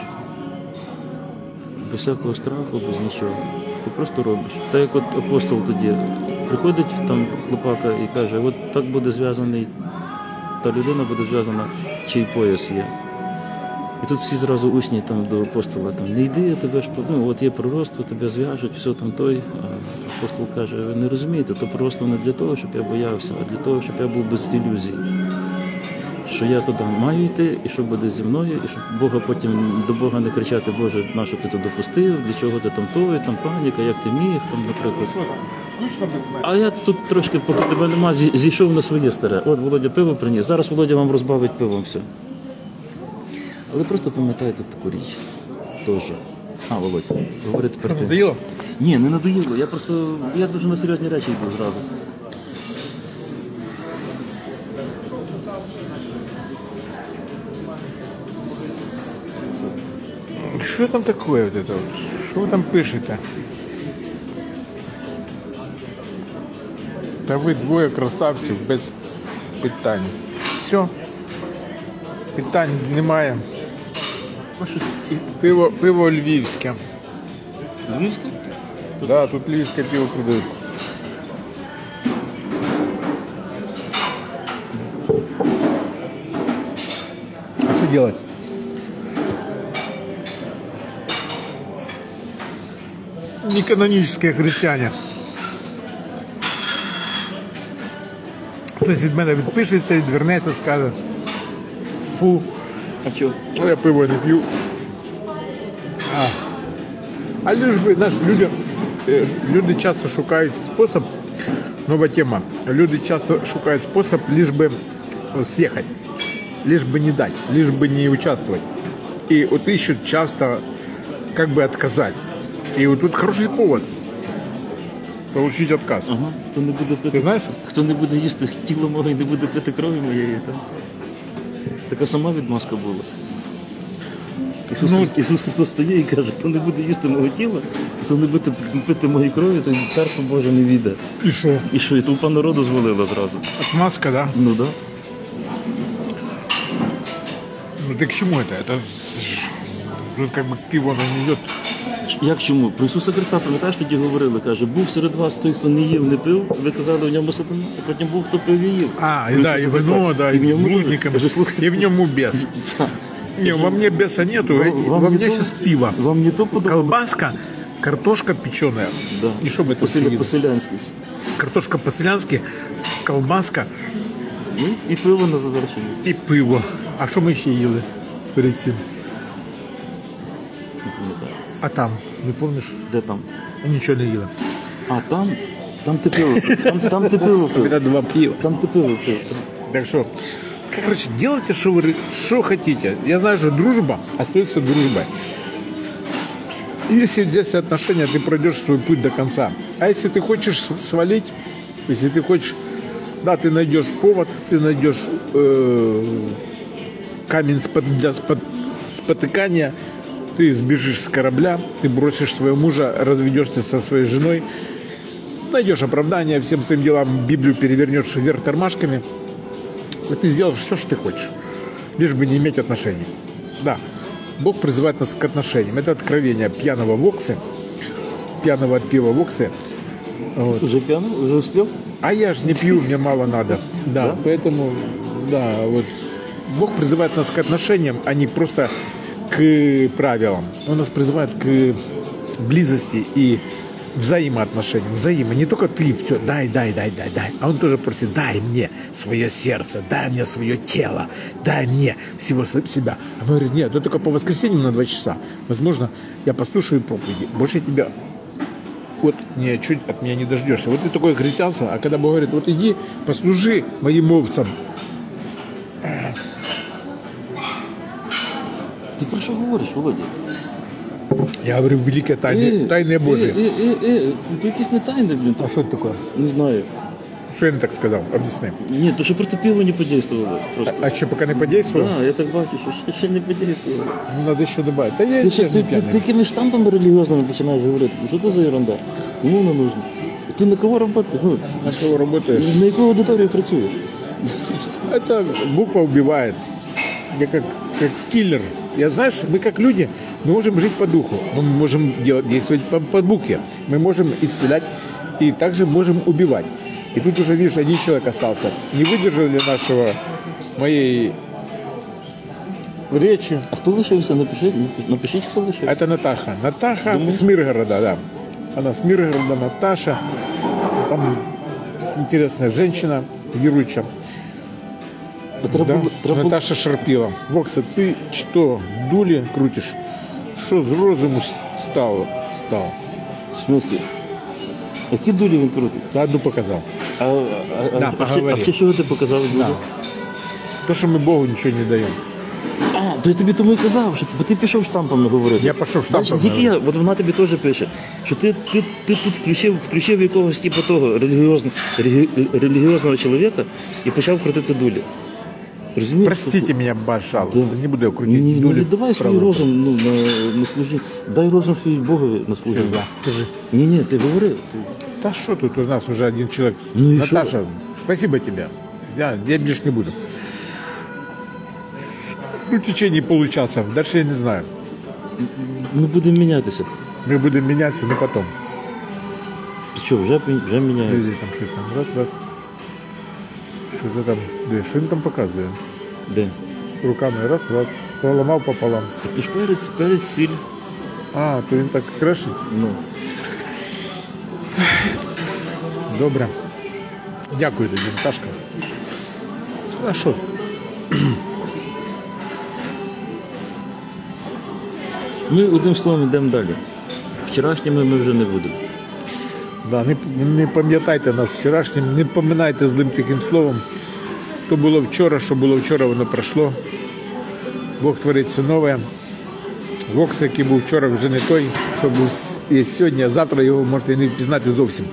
Без всякого страху, без нічого. Ти просто робиш. Так як от апостол тоді приходить там хлопака і каже, от так буде зв'язаний, та людина буде зв'язана, чий пояс є. І тут всі зразу учні там до апостола там не йди, тебе ж ну, от є пророцтво, тебе зв'яжуть, все там той. А апостол каже, ви не розумієте, то пророцтво не для того, щоб я боявся, а для того, щоб я був без ілюзій. Що я туди маю йти, і що буде зі мною, і щоб Бога потім до Бога не кричати, Боже, на що ти то допустив, для чого ти там той, там паніка, як ти міг, там, наприклад. А я тут трошки, поки тебе нема, зійшов на своє старе. От Володя пиво приніс. Зараз Володя вам розбавить пивом все. Але просто пам'ятайте таку річ. Теж. А, Володя, говори тепер ти. Надоело? Ні, не надоїло. Я просто я дуже на серйозні речі йду зразу. Что там вот это вот? Что там пишете? Та ви двоє красавців без питань. Все. Питань немає. Пиво, пиво львівське. Львівське? Да, тут львівське пиво продають. А что делать? Неканонические христиане. Хтось від мене відпишеться, відвернеться, скаже. Фу, А що? ну я пиво не п'ю. А, а лиш би, знаєш, люди, е, люди часто шукають спосіб, нова тема, люди часто шукають спосіб, лишь би съехать, лишь бы не дать, лишь бы не участвовать. И вот ищут часто, как бы отказать. И вот тут хороший повод получить отказ. Ага. Хто не буде пити. Ти знаєш? Хто не буде їсти тіло моє і не буде пити крові моєї, так? Така сама відмазка була. Ісус, Ну, Ісус Христос стає і каже, хто не буде їсти мого тіла, хто не буде пити моєї крові, то й царство Боже не війде. И что? І що, і толпа народу звалила зразу. Отмазка, да? Ну так. Да. Ну ты к чему это? Это ж- тут как бы к пиву оно не идет. Як чому? Про Ісуса Христа, пам'ятаєш, тоді говорили, каже, був серед вас той, хто не їв, не пив, ви казали в ньому сатана, а потім був, хто пив і їв. А, Про и да, и Ісуса вино, Христа. да, і и в ньому теж. блудником, Каже, слухай, и в нем бес. так, Не, во мне беса нету, Вам- во вам во не мне то- сейчас пиво. вам не то подобалось? Колбаска, картошка печеная. Да. И что бы это Поселя- съели? По-селянськи. Картошка по-селянски, колбаска Ну, і пиво на завершення. и пиво. А что мы еще ели перед этим? Не пам'ятаю. А там, Не помнишь? Де там? Ничего не ела. А там, там ти пиво пив. Там, там ти пиво пив. Когда два пива. Там ти пиво пив. Так что, короче, делайте, что вы что хотите. Я знаю, что дружба остается дружбой. Если здесь отношения, ты пройдешь свой путь до конца. А если ты хочешь свалить, если ты хочешь, да, ты найдешь повод, ты найдешь э, камень спот- для спот- спотыкания, ты сбежишь с корабля, ты бросишь своего мужа, разведешься со своей женой, найдешь оправдание всем своим делам, Библию перевернешь вверх тормашками, и ты сделаешь все, что ты хочешь, лишь бы не иметь отношений. Да, Бог призывает нас к отношениям. Это откровение пьяного воксы, пьяного от пива воксы. Вот. Уже п'яний? Уже успів? А я же не пью, мне мало надо. Да, Да? поэтому, да, вот Бог призывает нас к отношениям, а не просто к правилам. Он нас призывает к близости и взаимоотношениям. Взаимо. Не только ты все, дай, дай, дай, дай, дай. А он тоже просит, дай мне свое сердце, дай мне свое тело, дай мне всего себя. А мы говорим, нет, это только по воскресеньям на два часа. Возможно, я послушаю проповеди. Больше тебя вот не, чуть от меня не дождешься. Вот и такое христианство. А когда Бог говорит, вот иди, послужи моим овцам. про що говориш, Володя? Я говорю, великие тайны, тайны Божьи. Е, е, е, е, ти якісь не тайни, блін. А что это такое? Не знаю. Что я не так сказал? Объясни. Ні, то що проти пива не подействувало. Просто. А что, пока не подействовал? А, я так бачу, що ще, ще не подействувало. Ну, надо еще добавить. Да я Ти, тоже ще, не ти, ти, пьяный. ти якими штампами релігіозними починаєш говорити? Що це за ерунда? Кому вона нужна? Ти на кого роботи? Ну, На кого работаешь? на яку аудиторію працюєш? Это буква убивает. Я как, как киллер. Я знаешь, мы как люди, мы можем жить по духу, мы можем делать, действовать по, по букве, мы можем исцелять и также можем убивать. И тут уже, видишь, один человек остался. Не выдержали нашего, моей речи. А хто лишився? Напишіть, хто А лишився. Это Натаха. Натаха Думаю. с Миргорода, да. Она с Миргорода, Наташа. Там интересная женщина, верующая. А треба, Да, треба, Наташа Шарпила. Вокса, ты что, дули крутишь? Что с розуму стало? Стало. В смислі? Які дулі він крутить? Я одну показал. А, а, а, Да, а, поговори. а ще чого ти показав дуже? То, что мы Богу ничего не даем. А, то я тобі тому і казав, що бо ти пішов штампами говорити. Я пішов штампами Тільки я, от вона тобі теж пише, що ти, ти, ти тут включив, включив якогось типу того релігіозного, релігіозного чоловіка і почав крутити дулі. Розумієш? Простите меня, пожалуйста. Да. Не буду я крутить Ні, не дули віддавай свій правой рукой. розум ну, на, на служіння. Дай розум свій Богові на служіння. Да, скажи. Ні, ні, ти говори. Да что тут у нас уже один человек. Ну и Наташа, спасибо тебе. Я, я больше не буду. Ну, в течение получаса. Дальше я не знаю. Ми будемо мінятися. Мы будем меняться, но потом. Що, вже, вже міняємося. Здесь там что там, раз, раз. Что-то там, да, что он там показывает? Де? Руками раз, раз. Поломал пополам. Ти ж перець, перець сіль. А, то він так крешить. Ну. Добре. Дякую тобі, Наташка. А що? Ми одним словом йдемо далі. Вчорашніми ми вже не будемо. Да, не, не пам'ятайте нас вчорашнім, не поминайте злим таким словом. То було вчора, що було вчора, воно пройшло. Бог творить все нове. Вокс, який був вчора, вже не той, що був є сьогодні, а завтра його можете не впізнати зовсім.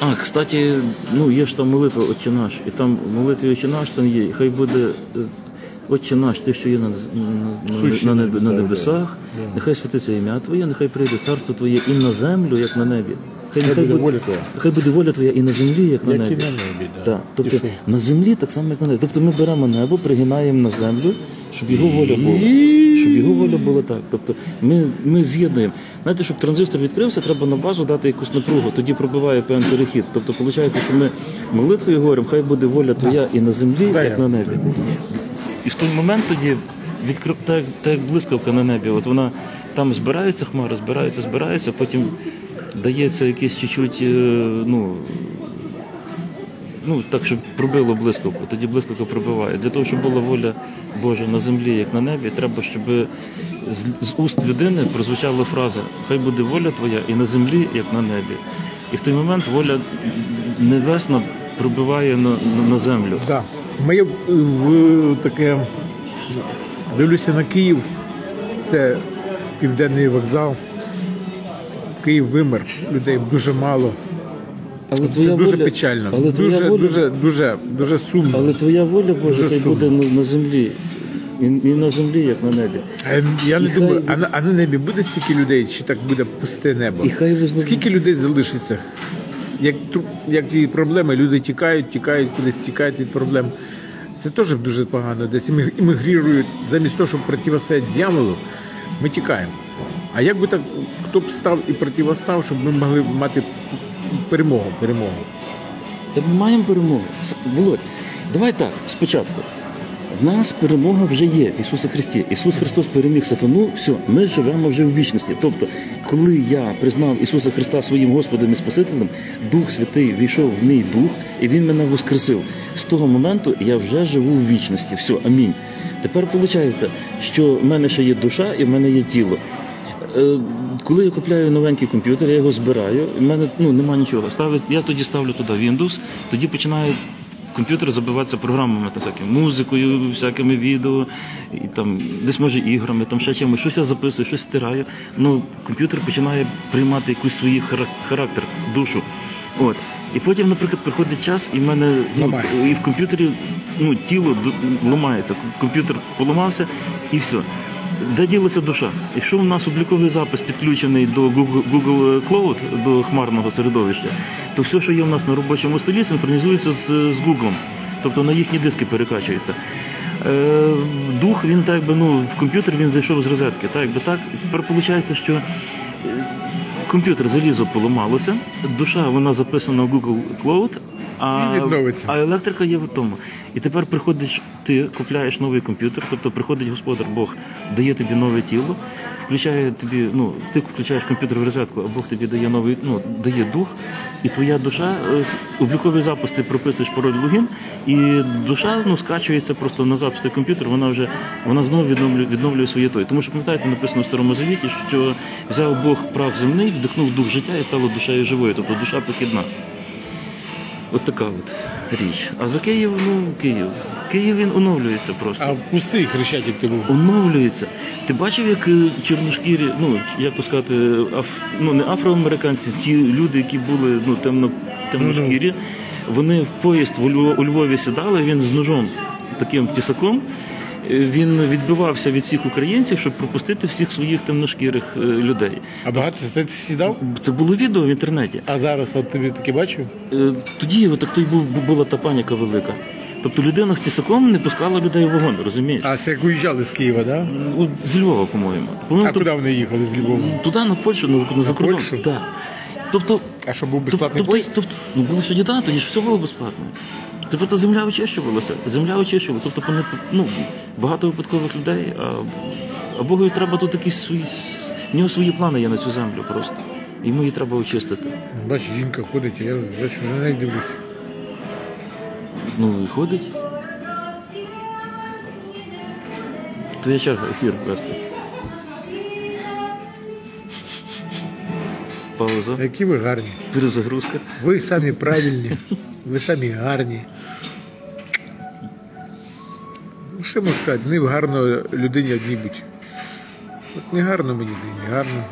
А, кстати, ну є ж там молитва Отче наш, і там в молитві Отче наш там є, і хай буде Отче наш, ти, що є на, на, на, на, на небе- на небесах, небесах, нехай святиться ім'я Твоє, нехай прийде царство Твоє і на землю, як на небі. Хай, Хай буде воля Твоя. Хай буде воля Твоя і на землі, як на Як і небі. на небі, да. Так, тобто І на землі так само, як на небі. Тобто ми беремо небо, пригинаємо на землю, щоб його воля була. Щоб його воля була так. Тобто ми, ми з'єднуємо. Знаєте, щоб транзистор відкрився, треба на базу дати якусь напругу, тоді пробиває певний перехід. Тобто, виходить, що ми молитвою говоримо, хай буде воля твоя і на землі, Да, як на небі. І в той момент тоді відкрив так, так як блискавка на небі. От вона там збирається хмара, збирається, збирається, потім дається якийсь чуть-чуть, е, ну, ну так, щоб пробило блискавку, тоді блискавка пробиває. Для того, щоб була воля Божа на землі, як на небі, треба, щоб з, з уст людини прозвучала фраза Хай буде воля твоя і на землі, як на небі. І в той момент воля небесна пробиває на, на, на землю. Да. Моє в таке дивлюся на Київ. Це південний вокзал. Київ вимер, людей дуже мало. Але Це дуже воля, печально. Але твоя дуже, воля, дуже, дуже, дуже сумно. але твоя воля Божа Дуже хай сумно. буде на, на землі. і, і на землі, як на небі. А Я не І думаю, а на, а на небі буде стільки людей, чи так буде пусте небо? І хай визна- Скільки людей залишиться? Як, тру- як і проблеми, люди тікають, тікають, кудись тікають від проблем. Це теж дуже погано. Десь імі- замість того, щоб протистояти дьяволу, ми тікаємо. А як би так, хто б став і противостав, щоб ми могли мати перемогу, перемогу? Та ми маємо перемогу. Володь, давай так, спочатку. В нас перемога вже є в Ісусі Христі. Ісус Христос переміг сатану, все, ми живемо вже в вічності. Тобто, коли я признав Ісуса Христа своїм Господом і Спасителем, Дух Святий війшов в мій дух, і Він мене воскресив. З того моменту я вже живу в вічності. Все, амінь. Тепер виходить, що в мене ще є душа і в мене є тіло. Е, Коли я купляю новенький комп'ютер, я його збираю, і в мене ну, нема нічого. Ставить, я тоді ставлю туди Windows, тоді починає комп'ютер забиватися програмами, там, всякою музикою, всякими відео, і там десь може іграми, там ще чимось, щось я записую, щось стираю. Ну, комп'ютер починає приймати якийсь свій характер, душу. От. І потім, наприклад, приходить час, і в мене ну, і в комп'ютері ну, тіло ламається. Комп'ютер поламався і все. Де ділася душа? Якщо у нас обліковий запис підключений до Google, Cloud, до хмарного середовища, то все, що є у нас на робочому столі, синхронізується з, Google. Тобто на їхні диски перекачується. Е, дух, він так би, ну, в комп'ютер він зайшов з розетки. Так, якби так. Тепер виходить, що е, комп'ютер залізо поламалося, душа вона записана в Google Cloud, а, І відновиться. а електрика є в тому. І тепер приходиш, ти купляєш новий комп'ютер, тобто приходить господар Бог, дає тобі нове тіло, включає тобі, ну, ти включаєш комп'ютер в розетку, а Бог тобі дає новий, ну, дає дух, і твоя душа, обліковий запис, ти прописуєш пароль логін, і душа ну, скачується просто назад в той комп'ютер, вона вже вона знову відновлює, відновлює своє той. Тому що пам'ятаєте, написано в старому завіті, що взяв Бог прах земний, вдихнув дух життя і стало душею живою, тобто душа похідна. От така от річ. А за Київ, ну Київ. Київ він оновлюється просто. А пустий хрещатик ти був. Оновлюється. Ти бачив, як е, чорношкірі, ну як то сказати, аф, ну не афроамериканці, ті люди, які були ну темно темношкірі, вони в поїзд в Льво- у Львові сідали, він з ножом таким тісаком. е, Він відбивався від всіх українців, щоб пропустити всіх своїх темношкірих е, людей. А багато ти сідав? Це було відео в інтернеті. А зараз от тобі таке бачив? Тоді так то й був, була та паніка велика. Тобто людина з тісаком не пускала людей в вагон, розумієш? А це як уїжджали з Києва, да? З Львова, по-моєму. А куди вони їхали з Львова? Туди, на Польщу, на, на, за кордон. Так. Тобто, А що був безплатний тобто, поїзд? тобто, ну було ще да, тоді ж все було безплатно. Це просто земля очищувалася. Земля очищувалася. Тобто ну, багато випадкових людей, а, а Богові треба тут якісь свої. В нього свої плани є на цю землю просто. Йому її треба очистити. Бачиш, жінка ходить, я бачу, на неї дивлюсь. Ну і ходить. Твоя черга ефір вести. Пауза. Які ви гарні. Перезагрузка. Ви самі правильні, ви самі гарні. Ну, що можна сказати, не гарно людині одній бути. От не гарно мені, не гарно.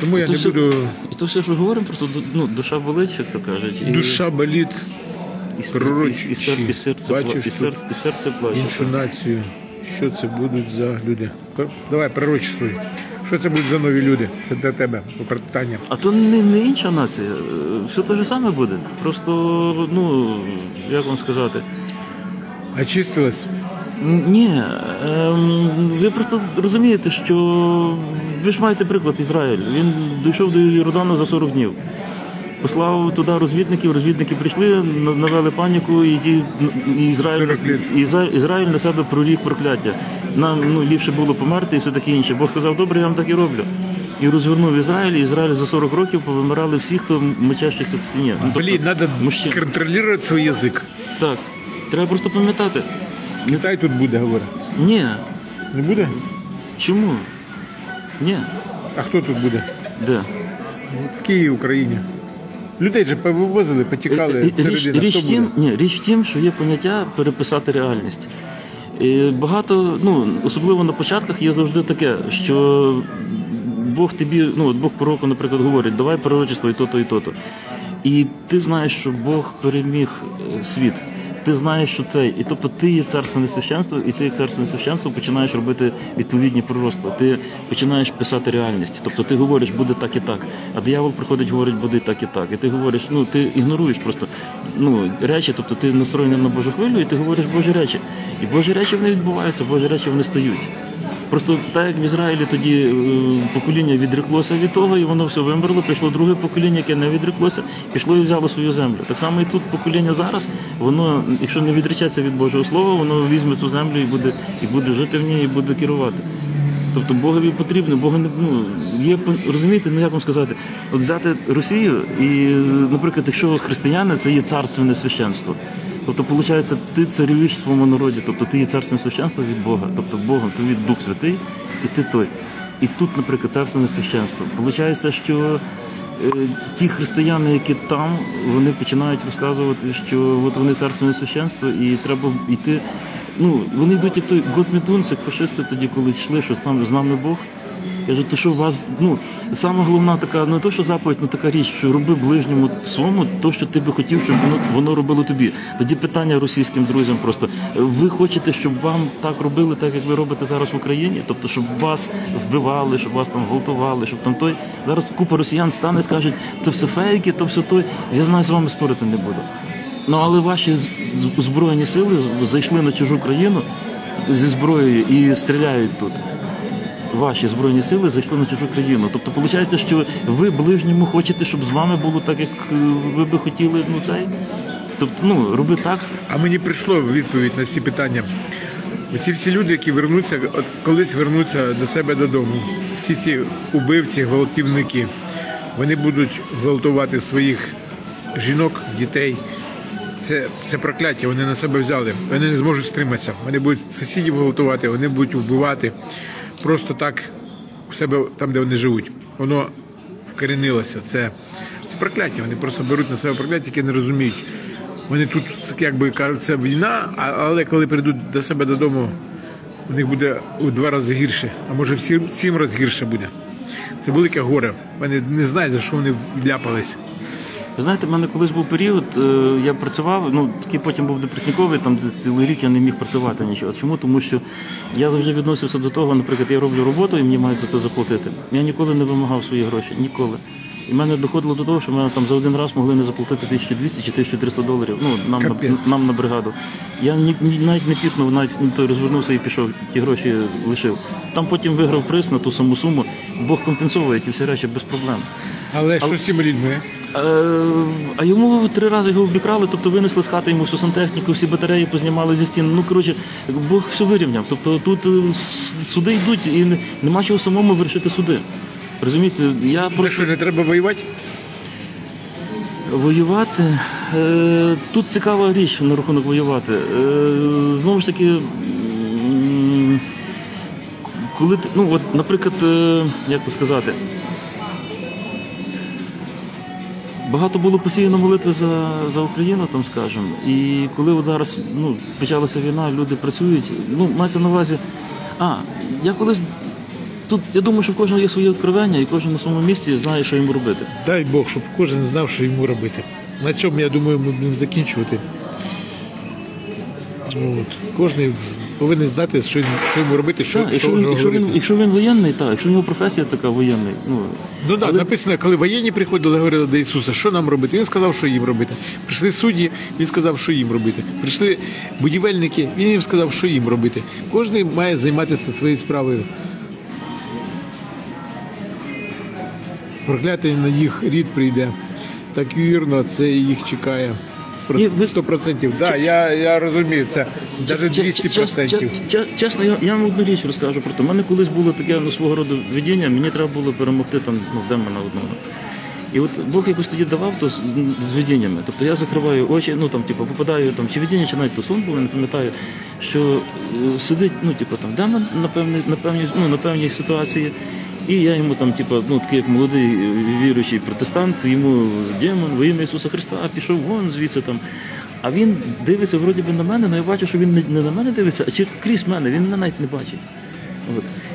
Тому я не все- буду. І то все, що говоримо, просто ну, душа болить, як то кажуть. І, Душа болить і, пророчі. і, сер- і серце, Бачиш, пла- і, серце, і серце плаче. іншу націю. Що це будуть за люди? Давай, пророчествуй. Що це будуть за нові люди? Це для тебе питання. А то не, не інша нація. Е, Все те ж саме буде. Просто, ну, як вам сказати, Очистилась? Н- Ні, ем, ви просто розумієте, що ви ж маєте приклад Ізраїль. Він дійшов до Йордану за 40 днів. Послав туди розвідників, розвідники прийшли, навели паніку, і, ті, і Ізраїль, Ізра- Ізраїль на себе проріг прокляття. Нам ну, ліпше було померти і все таке інше. Бог сказав, добре, я вам так і роблю. І розвернув Ізраїль, і Ізраїль за 40 років повимирали всі, хто мечащихся в стіні. Ну, тобто, Блін, треба мужчин. контролювати свій язик. Так, треба просто пам'ятати. Китай тут буде говорити. Ні, Не буде? чому? Ні. А хто тут буде? Де? В Києві, Україні. Людей же повивозили, потікали Річ, середина. річ, тім, ні, річ в тім, що є поняття переписати реальність. І багато, ну, особливо на початках є завжди таке, що Бог тобі, ну, от Бог пророку, наприклад, говорить, давай пророчество і то-то, і то-то. І ти знаєш, що Бог переміг е, світ. Ти знаєш, що це, і тобто ти є царственне священство, і ти як царственне священство починаєш робити відповідні пророцтва. Ти починаєш писати реальність. Тобто ти говориш, буде так і так. А диявол приходить, говорить, буде так і так. І ти говориш, ну ти ігноруєш просто ну речі, тобто ти настроєний на Божу хвилю, і ти говориш Божі речі. І Божі речі вони відбуваються, Божі речі вони стають. Просто так як в Ізраїлі тоді е, покоління відреклося від того, і воно все вимерло, прийшло друге покоління, яке не відреклося, пішло і взяло свою землю. Так само і тут покоління зараз, воно, якщо не відречеться від Божого Слова, воно візьме цю землю і буде, і буде жити в ній, і буде керувати. Тобто Богові потрібно, Бога не ну є розумієте, ну як вам сказати, от взяти Росію і, наприклад, якщо християни це є царственне священство. Тобто, виходить, ти царюєш в своєму народі, тобто ти є царственне священство від Бога, тобто Богом, ти від Дух Святий, і ти той. І тут, наприклад, царственне священство. Получається, що е, ті християни, які там, вони починають розказувати, що от вони царственне священство, і треба йти. Ну, вони йдуть як той Готмідунц, як фашисти тоді, коли йшли, що з нами, з нами Бог. Кажу, то що у вас, ну, саме головна така, не то, що заповідь, ну така річ, що роби ближньому своєму то, що ти би хотів, щоб воно, воно робило тобі. Тоді питання російським друзям просто: ви хочете, щоб вам так робили, так як ви робите зараз в Україні? Тобто, щоб вас вбивали, щоб вас там гвалтували, щоб там той. Зараз купа росіян стане і скажуть, то все фейки, то все той. Я знаю, з вами спорити не буду. Ну але ваші збройні сили зайшли на чужу країну зі зброєю і стріляють тут. Ваші збройні сили зайшли на чужу країну. Тобто, виходить, що ви ближньому хочете, щоб з вами було так, як е, ви би хотіли, ну цей. Тобто, ну, роби так. А мені прийшло відповідь на ці питання. Усі всі люди, які вернуться, колись вернуться до себе додому. Всі ці убивці, гвалтівники, вони будуть гвалтувати своїх жінок, дітей. Це, це прокляття, вони на себе взяли. Вони не зможуть стриматися. Вони будуть сусідів гвалтувати, вони будуть вбивати просто так у себе там, де вони живуть. Воно вкорінилося. Це, це прокляття. Вони просто беруть на себе прокляття, яке не розуміють. Вони тут якби кажуть, це війна, але коли прийдуть до себе додому, у них буде у два рази гірше, а може в сім, сім разів гірше буде. Це велике горе. Вони не знають, за що вони вляпались. Ви знаєте, в мене колись був період, е, я працював, ну такий потім був депресніковий, там де цілий рік я не міг працювати нічого. Чому? Тому що я завжди відносився до того, наприклад, я роблю роботу і мені мають за це заплатити. Я ніколи не вимагав свої гроші, ніколи. І мене доходило до того, що мене там за один раз могли не заплатити 1200 чи 1300 доларів. Ну нам на, нам на бригаду. Я ні, ні- навіть не пікнув, навіть ну, розвернувся і пішов, ті гроші лишив. Там потім виграв приз на ту саму суму. Бог компенсовує ті всі речі без проблем. Але що з цими людьми? Е, А йому три рази його обікрали, тобто винесли з хати йому всю сантехніку, всі батареї познімали зі стін. Ну коротше, Бог все вирівняв. Тобто тут е, суди йдуть і нема чого самому вирішити суди. Розумієте, я просто що не треба воювати? воювати. Е, Тут цікава річ на рахунок воювати. Знову ж таки, коли ти, ну от, наприклад, як то сказати. Багато було посіяно молитви за, за Україну, там скажемо. І коли от зараз ну, почалася війна, люди працюють. Ну, мається на увазі. А, я колись тут, я думаю, що в кожного є своє откровення, і кожен на своєму місці знає, що йому робити. Дай Бог, щоб кожен знав, що йому робити. На цьому, я думаю, ми будемо закінчувати. От. Кожен повинен знати, що, що йому робити, що, Так, що, якщо, він, якщо, він, якщо він воєнний, так, якщо у нього професія така воєнний, ну, Ну так, Але- написано, коли воєнні приходили, говорили до Ісуса, що нам робити? Він сказав, що їм робити. Прийшли судді, він сказав, що їм робити. Прийшли будівельники, він їм сказав, що їм робити. Кожен має займатися своєю справою. Проклятий на їх рід прийде. Так вірно, це їх чекає. Ні, ви- 100%. Да, я, я розумію, це навіть Че- 200%. че- че- Чесно, я, я вам одну річ розкажу про те. У мене колись було таке ну, свого роду видіння, мені треба було перемогти там ну, демона одного. І от Бог якось тоді давав то з, з видіннями. Тобто я закриваю очі, ну там, типу, попадаю там, чи видіння, чи навіть то сон був, я не пам'ятаю, що е, сидить, ну, типу, там демон на певній, на певній, ну, на певній ситуації. І я йому там, типу, ну такий як молодий е, віруючий протестант, йому демон во ім'я Ісуса Христа пішов вон звідси там. А він дивиться вроді би на мене, але я бачу, що він не, на мене дивиться, а крізь мене, він мене навіть не бачить.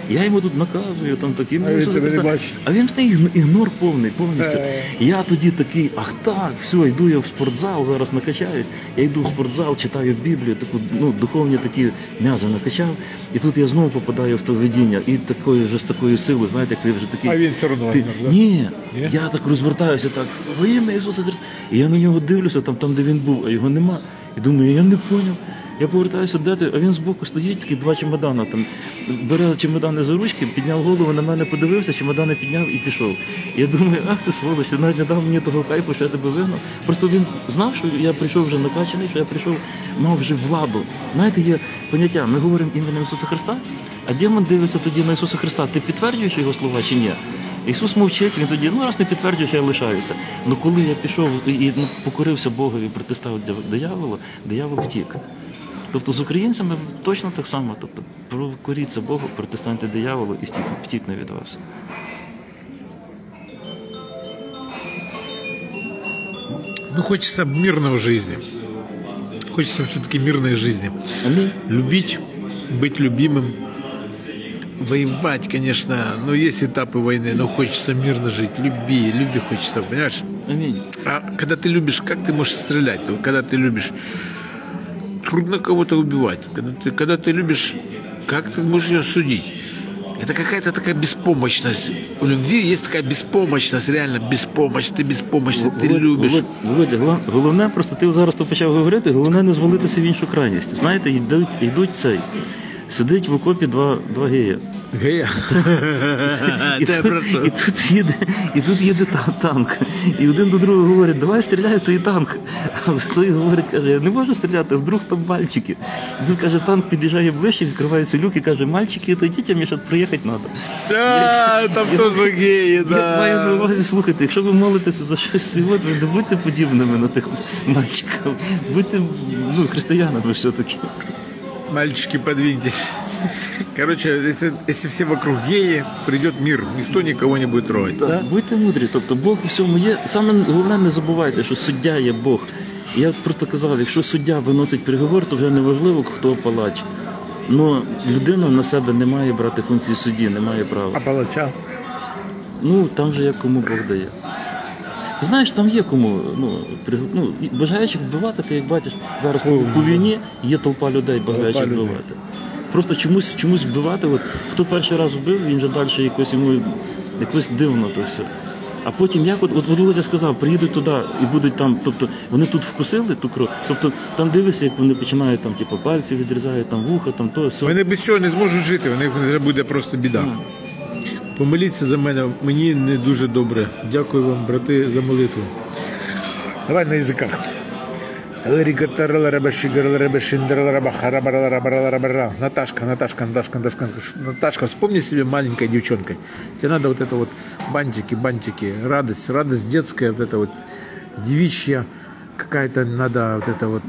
Я йому тут наказую, там такі А не. А він ж не ігнор повний, повністю. Е. Я тоді такий, ах так, все, йду я в спортзал, зараз накачаюсь. Я йду в спортзал, читаю Біблію, таку ну, духовні такі м'язи накачав. І тут я знову попадаю в то видіння. І такою вже з такою силою, знаєте, як ти вже такий. А він все одно. Ти, ні, Ні? я так розвертаюся так, во ім'я Ісуса Христа. І я на нього дивлюся, там, там, де він був, а його нема. І думаю, я не поняв. Я повертаюся, де ти, а він збоку стоїть, такі два чемодана. Там бере чемодани за ручки, підняв голову, на мене подивився, чемодани підняв і пішов. Я думаю, ах ти сволоч, ти навіть не дав мені того кайфу, що я тебе вигнав. Просто він знав, що я прийшов вже накачаний, що я прийшов, мав вже владу. Знаєте, є поняття, ми говоримо іменем Ісуса Христа, а демон дивиться тоді на Ісуса Христа. Ти підтверджуєш його слова чи ні? Ісус мовчить, він тоді, ну раз не підтверджуєш, я лишаюся. Ну коли я пішов і покорився Богові, протистав дияволу, диявол втік. Тобто з українцями точно так само. Тобто покоріться Богу, протистаньте дияволу і втік, втікне від вас. Ну, хочется мирной жизни. Хочется все-таки мирной жизни. Амінь. Любить, быть любимым, воевать, конечно, но есть этапы войны, но хочется мирно жить. Люби, люби хочется, понимаешь? Амінь. А когда ты любишь, как ты можешь стрелять? Вот Когда ты любишь, трудно кого-то убивать. Когда ты, когда ты любишь, как ты можешь ее судить? Это какая-то такая беспомощность. У любви есть такая беспомощность, реально беспомощь. Ты беспомощный, ты Володь- любишь. Володь- Володя, гла- головне, просто ти зараз то почав говорити, головне не звалитися в іншу крайність. Знаєте, йдуть, йдуть цей. Сидить в окопі два, два гея. Гея. І, тут, їде, і тут їде та- танк. І один до другого говорить, давай стріляй в той танк. А той говорить, каже, я не можу стріляти, вдруг там мальчики. І тут каже, танк під'їжджає ближче, відкривається люк і каже, мальчики, отойдіть, а мені ще приїхати треба. Да, там тоже геи, Я маю на увазі, слухайте, якщо ви молитеся за щось ви не будьте подібними на тих мальчиків. Будьте ну, християнами все-таки. Мальчики, подвиньтесь. Короче, если, если все вокруг геи, придет мир. Никто никого не будет трогать. Так, будьте мудрі. Тобто Бог у всьому є. Саме головне не забувайте, що суддя є Бог. Я просто казав, якщо суддя виносить приговор, то вже не важливо, хто палач. Ну, людина на себе не має брати функції судді, не має права. А палача? Ну, там же як кому Бог дає. Ти знаєш, там є кому ну, при, ну, бажаючих вбивати, ти як бачиш, зараз по, по війні є толпа людей, бажаючих вбивати. Просто чомусь, чомусь вбивати, от, хто перший раз вбив, він же далі якось йому якось дивно то все. А потім як от, от Володя сказав, приїдуть туди і будуть там, тобто вони тут вкусили ту кров, тобто там дивишся, як вони починають там, типу, пальці відрізають, там вуха, там то, все. Вони без цього не зможуть жити, у них вже буде просто біда. Помоліться за мене, мені не дуже добре. Дякую вам, брати, за молитву. Давай на язиках. Наташка, Наташка, Наташка, Наташка, Наташка, вспомни себе маленькой девчонкой. Тебе надо вот это вот бантики, бантики, радость, радость детская, вот это вот девичья какая-то надо вот это вот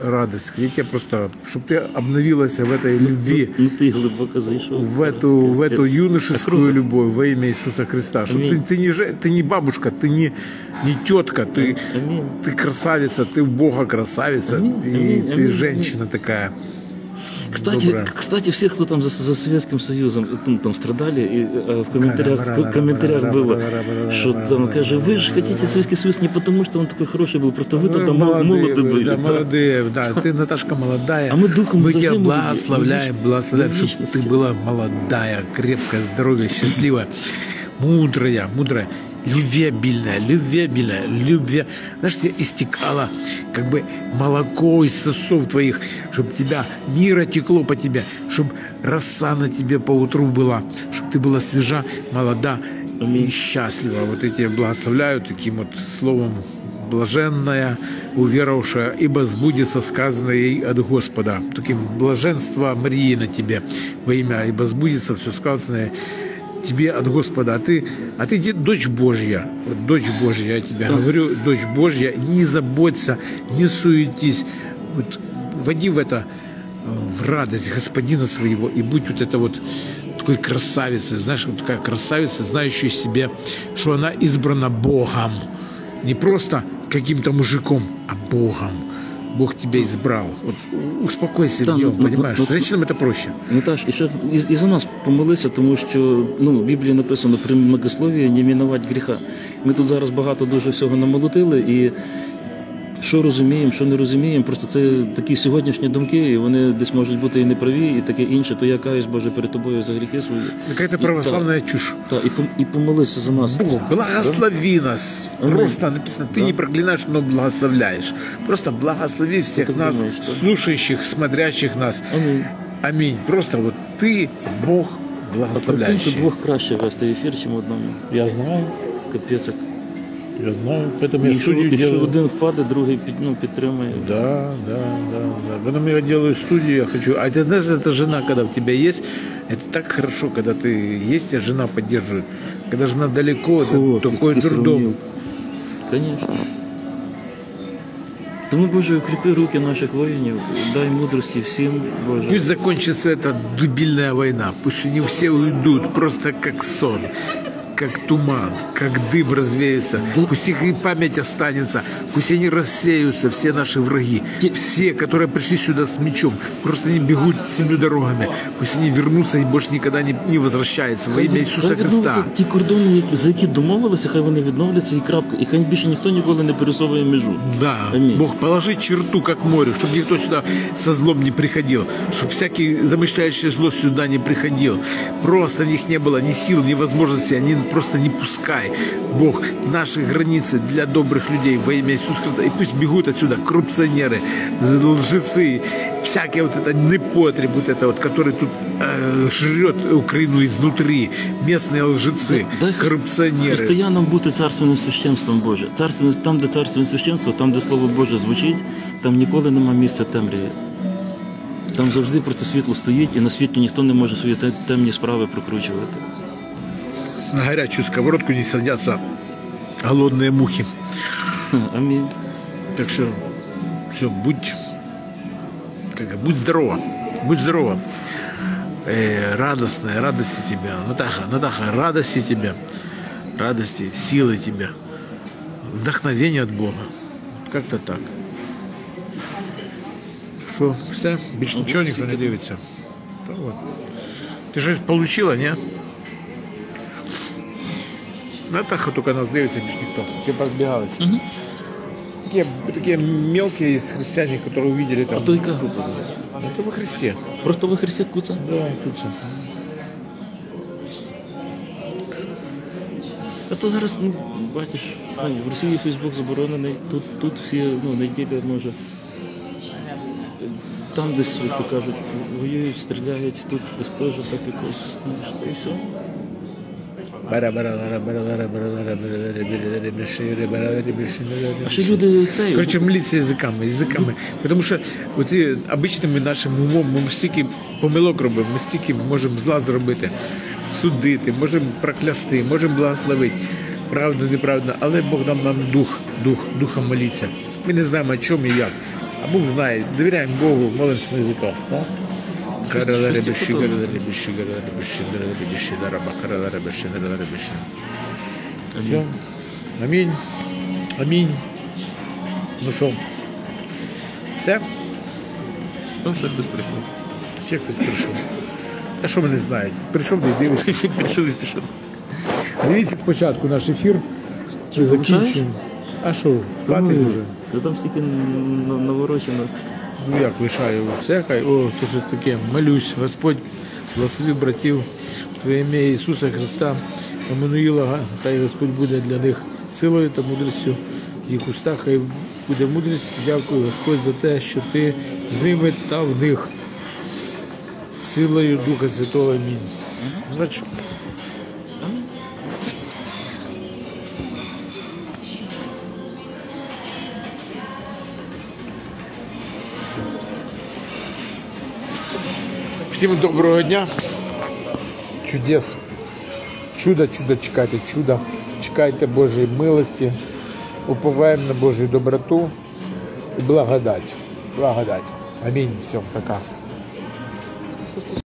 радость. Я тебе просто, чтобы ты обновилась в этой любви, Ну ти глибоко зайшов. в эту, в эту юношескую любовь во имя Иисуса Христа. Что ты, ты, не, ты не бабушка, ты не, не тетка, ты, ты красавица, ты Бога красавица, и ты женщина такая. Кстати, кстати, все, кто там за, за Советским Союзом там, там страдали, и, а в комментариях, в комментариях было, что там, каже, вы же хотите Советский Союз не потому, что он такой хороший был, просто вы тогда молодые, молоды были. Да, молодые, да, ты, Наташка, молодая. А мы духом Мы тебя благословляем, благословляем, чтобы ты была молодая, крепкая, здоровая, счастливая мудрая, мудрая, любвеобильная, любвеобильная, любве. Знаешь, тебе истекало как бы молоко из сосов твоих, чтобы тебя мира текло по тебе, чтобы роса на тебе по утру была, чтобы ты была свежа, молода и счастлива. Вот тебя благословляю таким вот словом блаженная, уверовавшая, ибо сбудется сказанное ей от Господа. Таким блаженство Марии на тебе во имя, ибо сбудется все сказанное тебе от Господа. А ты, а ты дочь Божья, вот дочь Божья, я тебе Да. говорю, дочь Божья, не заботься, не суетись, вот войди в это, э, в радость Господина своего и будь вот это вот такой красавицей, знаешь, вот такая красавица, знающая себе, что она избрана Богом, не просто каким-то мужиком, а Богом. Бог тебя избрал. Вот успокойся Да, ну, понимаєш. понимаешь? ну, Женщинам це проще. Наташ, і ще і, і за нас помилися, тому що ну, в Біблії написано при многословії не мінувати гріха. Ми тут зараз багато дуже всього намолотили і що розуміємо, що не розуміємо. Просто це такі сьогоднішні думки, і вони десь можуть бути і неправі, і таке інше. То я каюсь, Боже, перед тобою за гріхи свої. Какая-то православная чушь. Та, і, пом- і помолися за нас. Бог, благослови нас. Аминь. Просто написано, ты Да. не проклинаешь, но благословляешь. Просто благослови всех так нас, думаешь, слушающих, смотрящих нас. Амінь. Аминь. Просто вот ты, Бог, А прикинь, що благословляющий. двох краще вести ефір, чим одному. Я знаю, Капець. як. я знаю. Поэтому І що, і що один впаде, другий під, ну, підтримує. Да, да, да, да. Поэтому я делаю студию, я хочу. А ты знаешь, это жена, когда в тебя есть, это так хорошо, когда ты есть, и жена поддерживает. Когда жена далеко, это Фу, такой ти- ти трудом. сравнив. Конечно. Тому, Боже, укріпи руки наших воїнів, дай мудрості всім, Боже. Пусть закончится эта дебильная война. Пусть они все уйдут, просто как сон, как туман, как дым развеется. Да. Пусть их и память останется. Пусть они рассеются, все наши враги. Те- Все, которые пришли сюда с мечом, просто они бегут семью дорогами. Пусть они вернутся и больше никогда не, не возвращаются во имя Иисуса Хай Христа. відновляться Ті кордони, які- за які домовилися, хай вони відновляться і крапка. І хай більше ніхто ніколи не пересовує межу. Да, Аминь. Бог, положи черту, как море, чтобы никто сюда со злом не приходил, чтобы всякий замышляющий зло сюда не приходил. Просто в них не было ни сил, ни возможности, они просто не пускай. Бог, наши границы для добрых людей во имя Иисуса Христа. И пусть бегут отсюда коррупционеры, лжецы, всякий вот это непотреб, вот это вот, который тут э, жрет Украину изнутри, местные лжецы, Дай хри- коррупционеры. Християнам бути царственним священством Боже. Царственне, там, де царственне священство, там, де Слово Боже звучить, там ніколи нема місця темряві. Там завжди просто світло стоїть, і на світлі ніхто не може свої те- темні справи прокручувати. На горячую сковородку не садятся голодные мухи. Ха, Амінь. Так что все, будь, как, будь здорова, будь здорова. Э, радостная, радости тебя. Натаха, Натаха, радости тебя. Радости, силы тебя. Вдохновение от Бога. Как-то так. Что, все? Больше Ну, ничего никто не вот. Ты же получила, не? Натаха только нас дивится, більше ніхто. Все позбігалися. Угу. Такие, такие мелкие из христиане, которые увидели А там. то яка група? Это во Христе. Просто ви Христі куца? Да, куца. А то зараз, ну, бачиш, ну, в Росії Фейсбук заборонений, тут, тут всі, ну, неділя може. Там десь, як то кажуть, воюють, стріляють, тут десь теж так якось, знаєш, та і все. А ще люди цей. Короче, молиться язиками, язиками. Тому що оці обичними нашим умом ми стільки помилок робимо, ми стільки можемо зла зробити, судити, можемо проклясти, можемо благословити. Правду, неправду, але Бог дав нам дух, дух, духом молитися. Ми не знаємо, о чому і як. А Бог знає, довіряємо Богу, молимося на язиках. Так? Каралари беші, дараба, каралари беші, каралари беші. Все. Амінь. Амінь. Ну що? Все? Ну, ще хтось приходить. Ще хтось прийшов. А що мене знають? Прийшов дивиться. Всі прийшли і пішли. Дивіться спочатку наш ефір. Чи закінчуємо. А що, хватить вже? Та там стільки наворочено. Ну як лишаю все, хай, о, то що таке, молюсь, Господь, благослови братів в Твоє ім'я Ісуса Христа, Еммануїла, хай Господь буде для них силою та мудрістю їх устах, хай буде мудрість. Дякую, Господь, за те, що Ти з ними та в них. Силою Духа Святого. Амінь. Значить, Всім доброго дня. Чудес. Чудо, чудо чекайте, чудо. Чекайте Божої милості. Уповаємо на Божу доброту і благодать. Благодать. Амінь. Всім пока.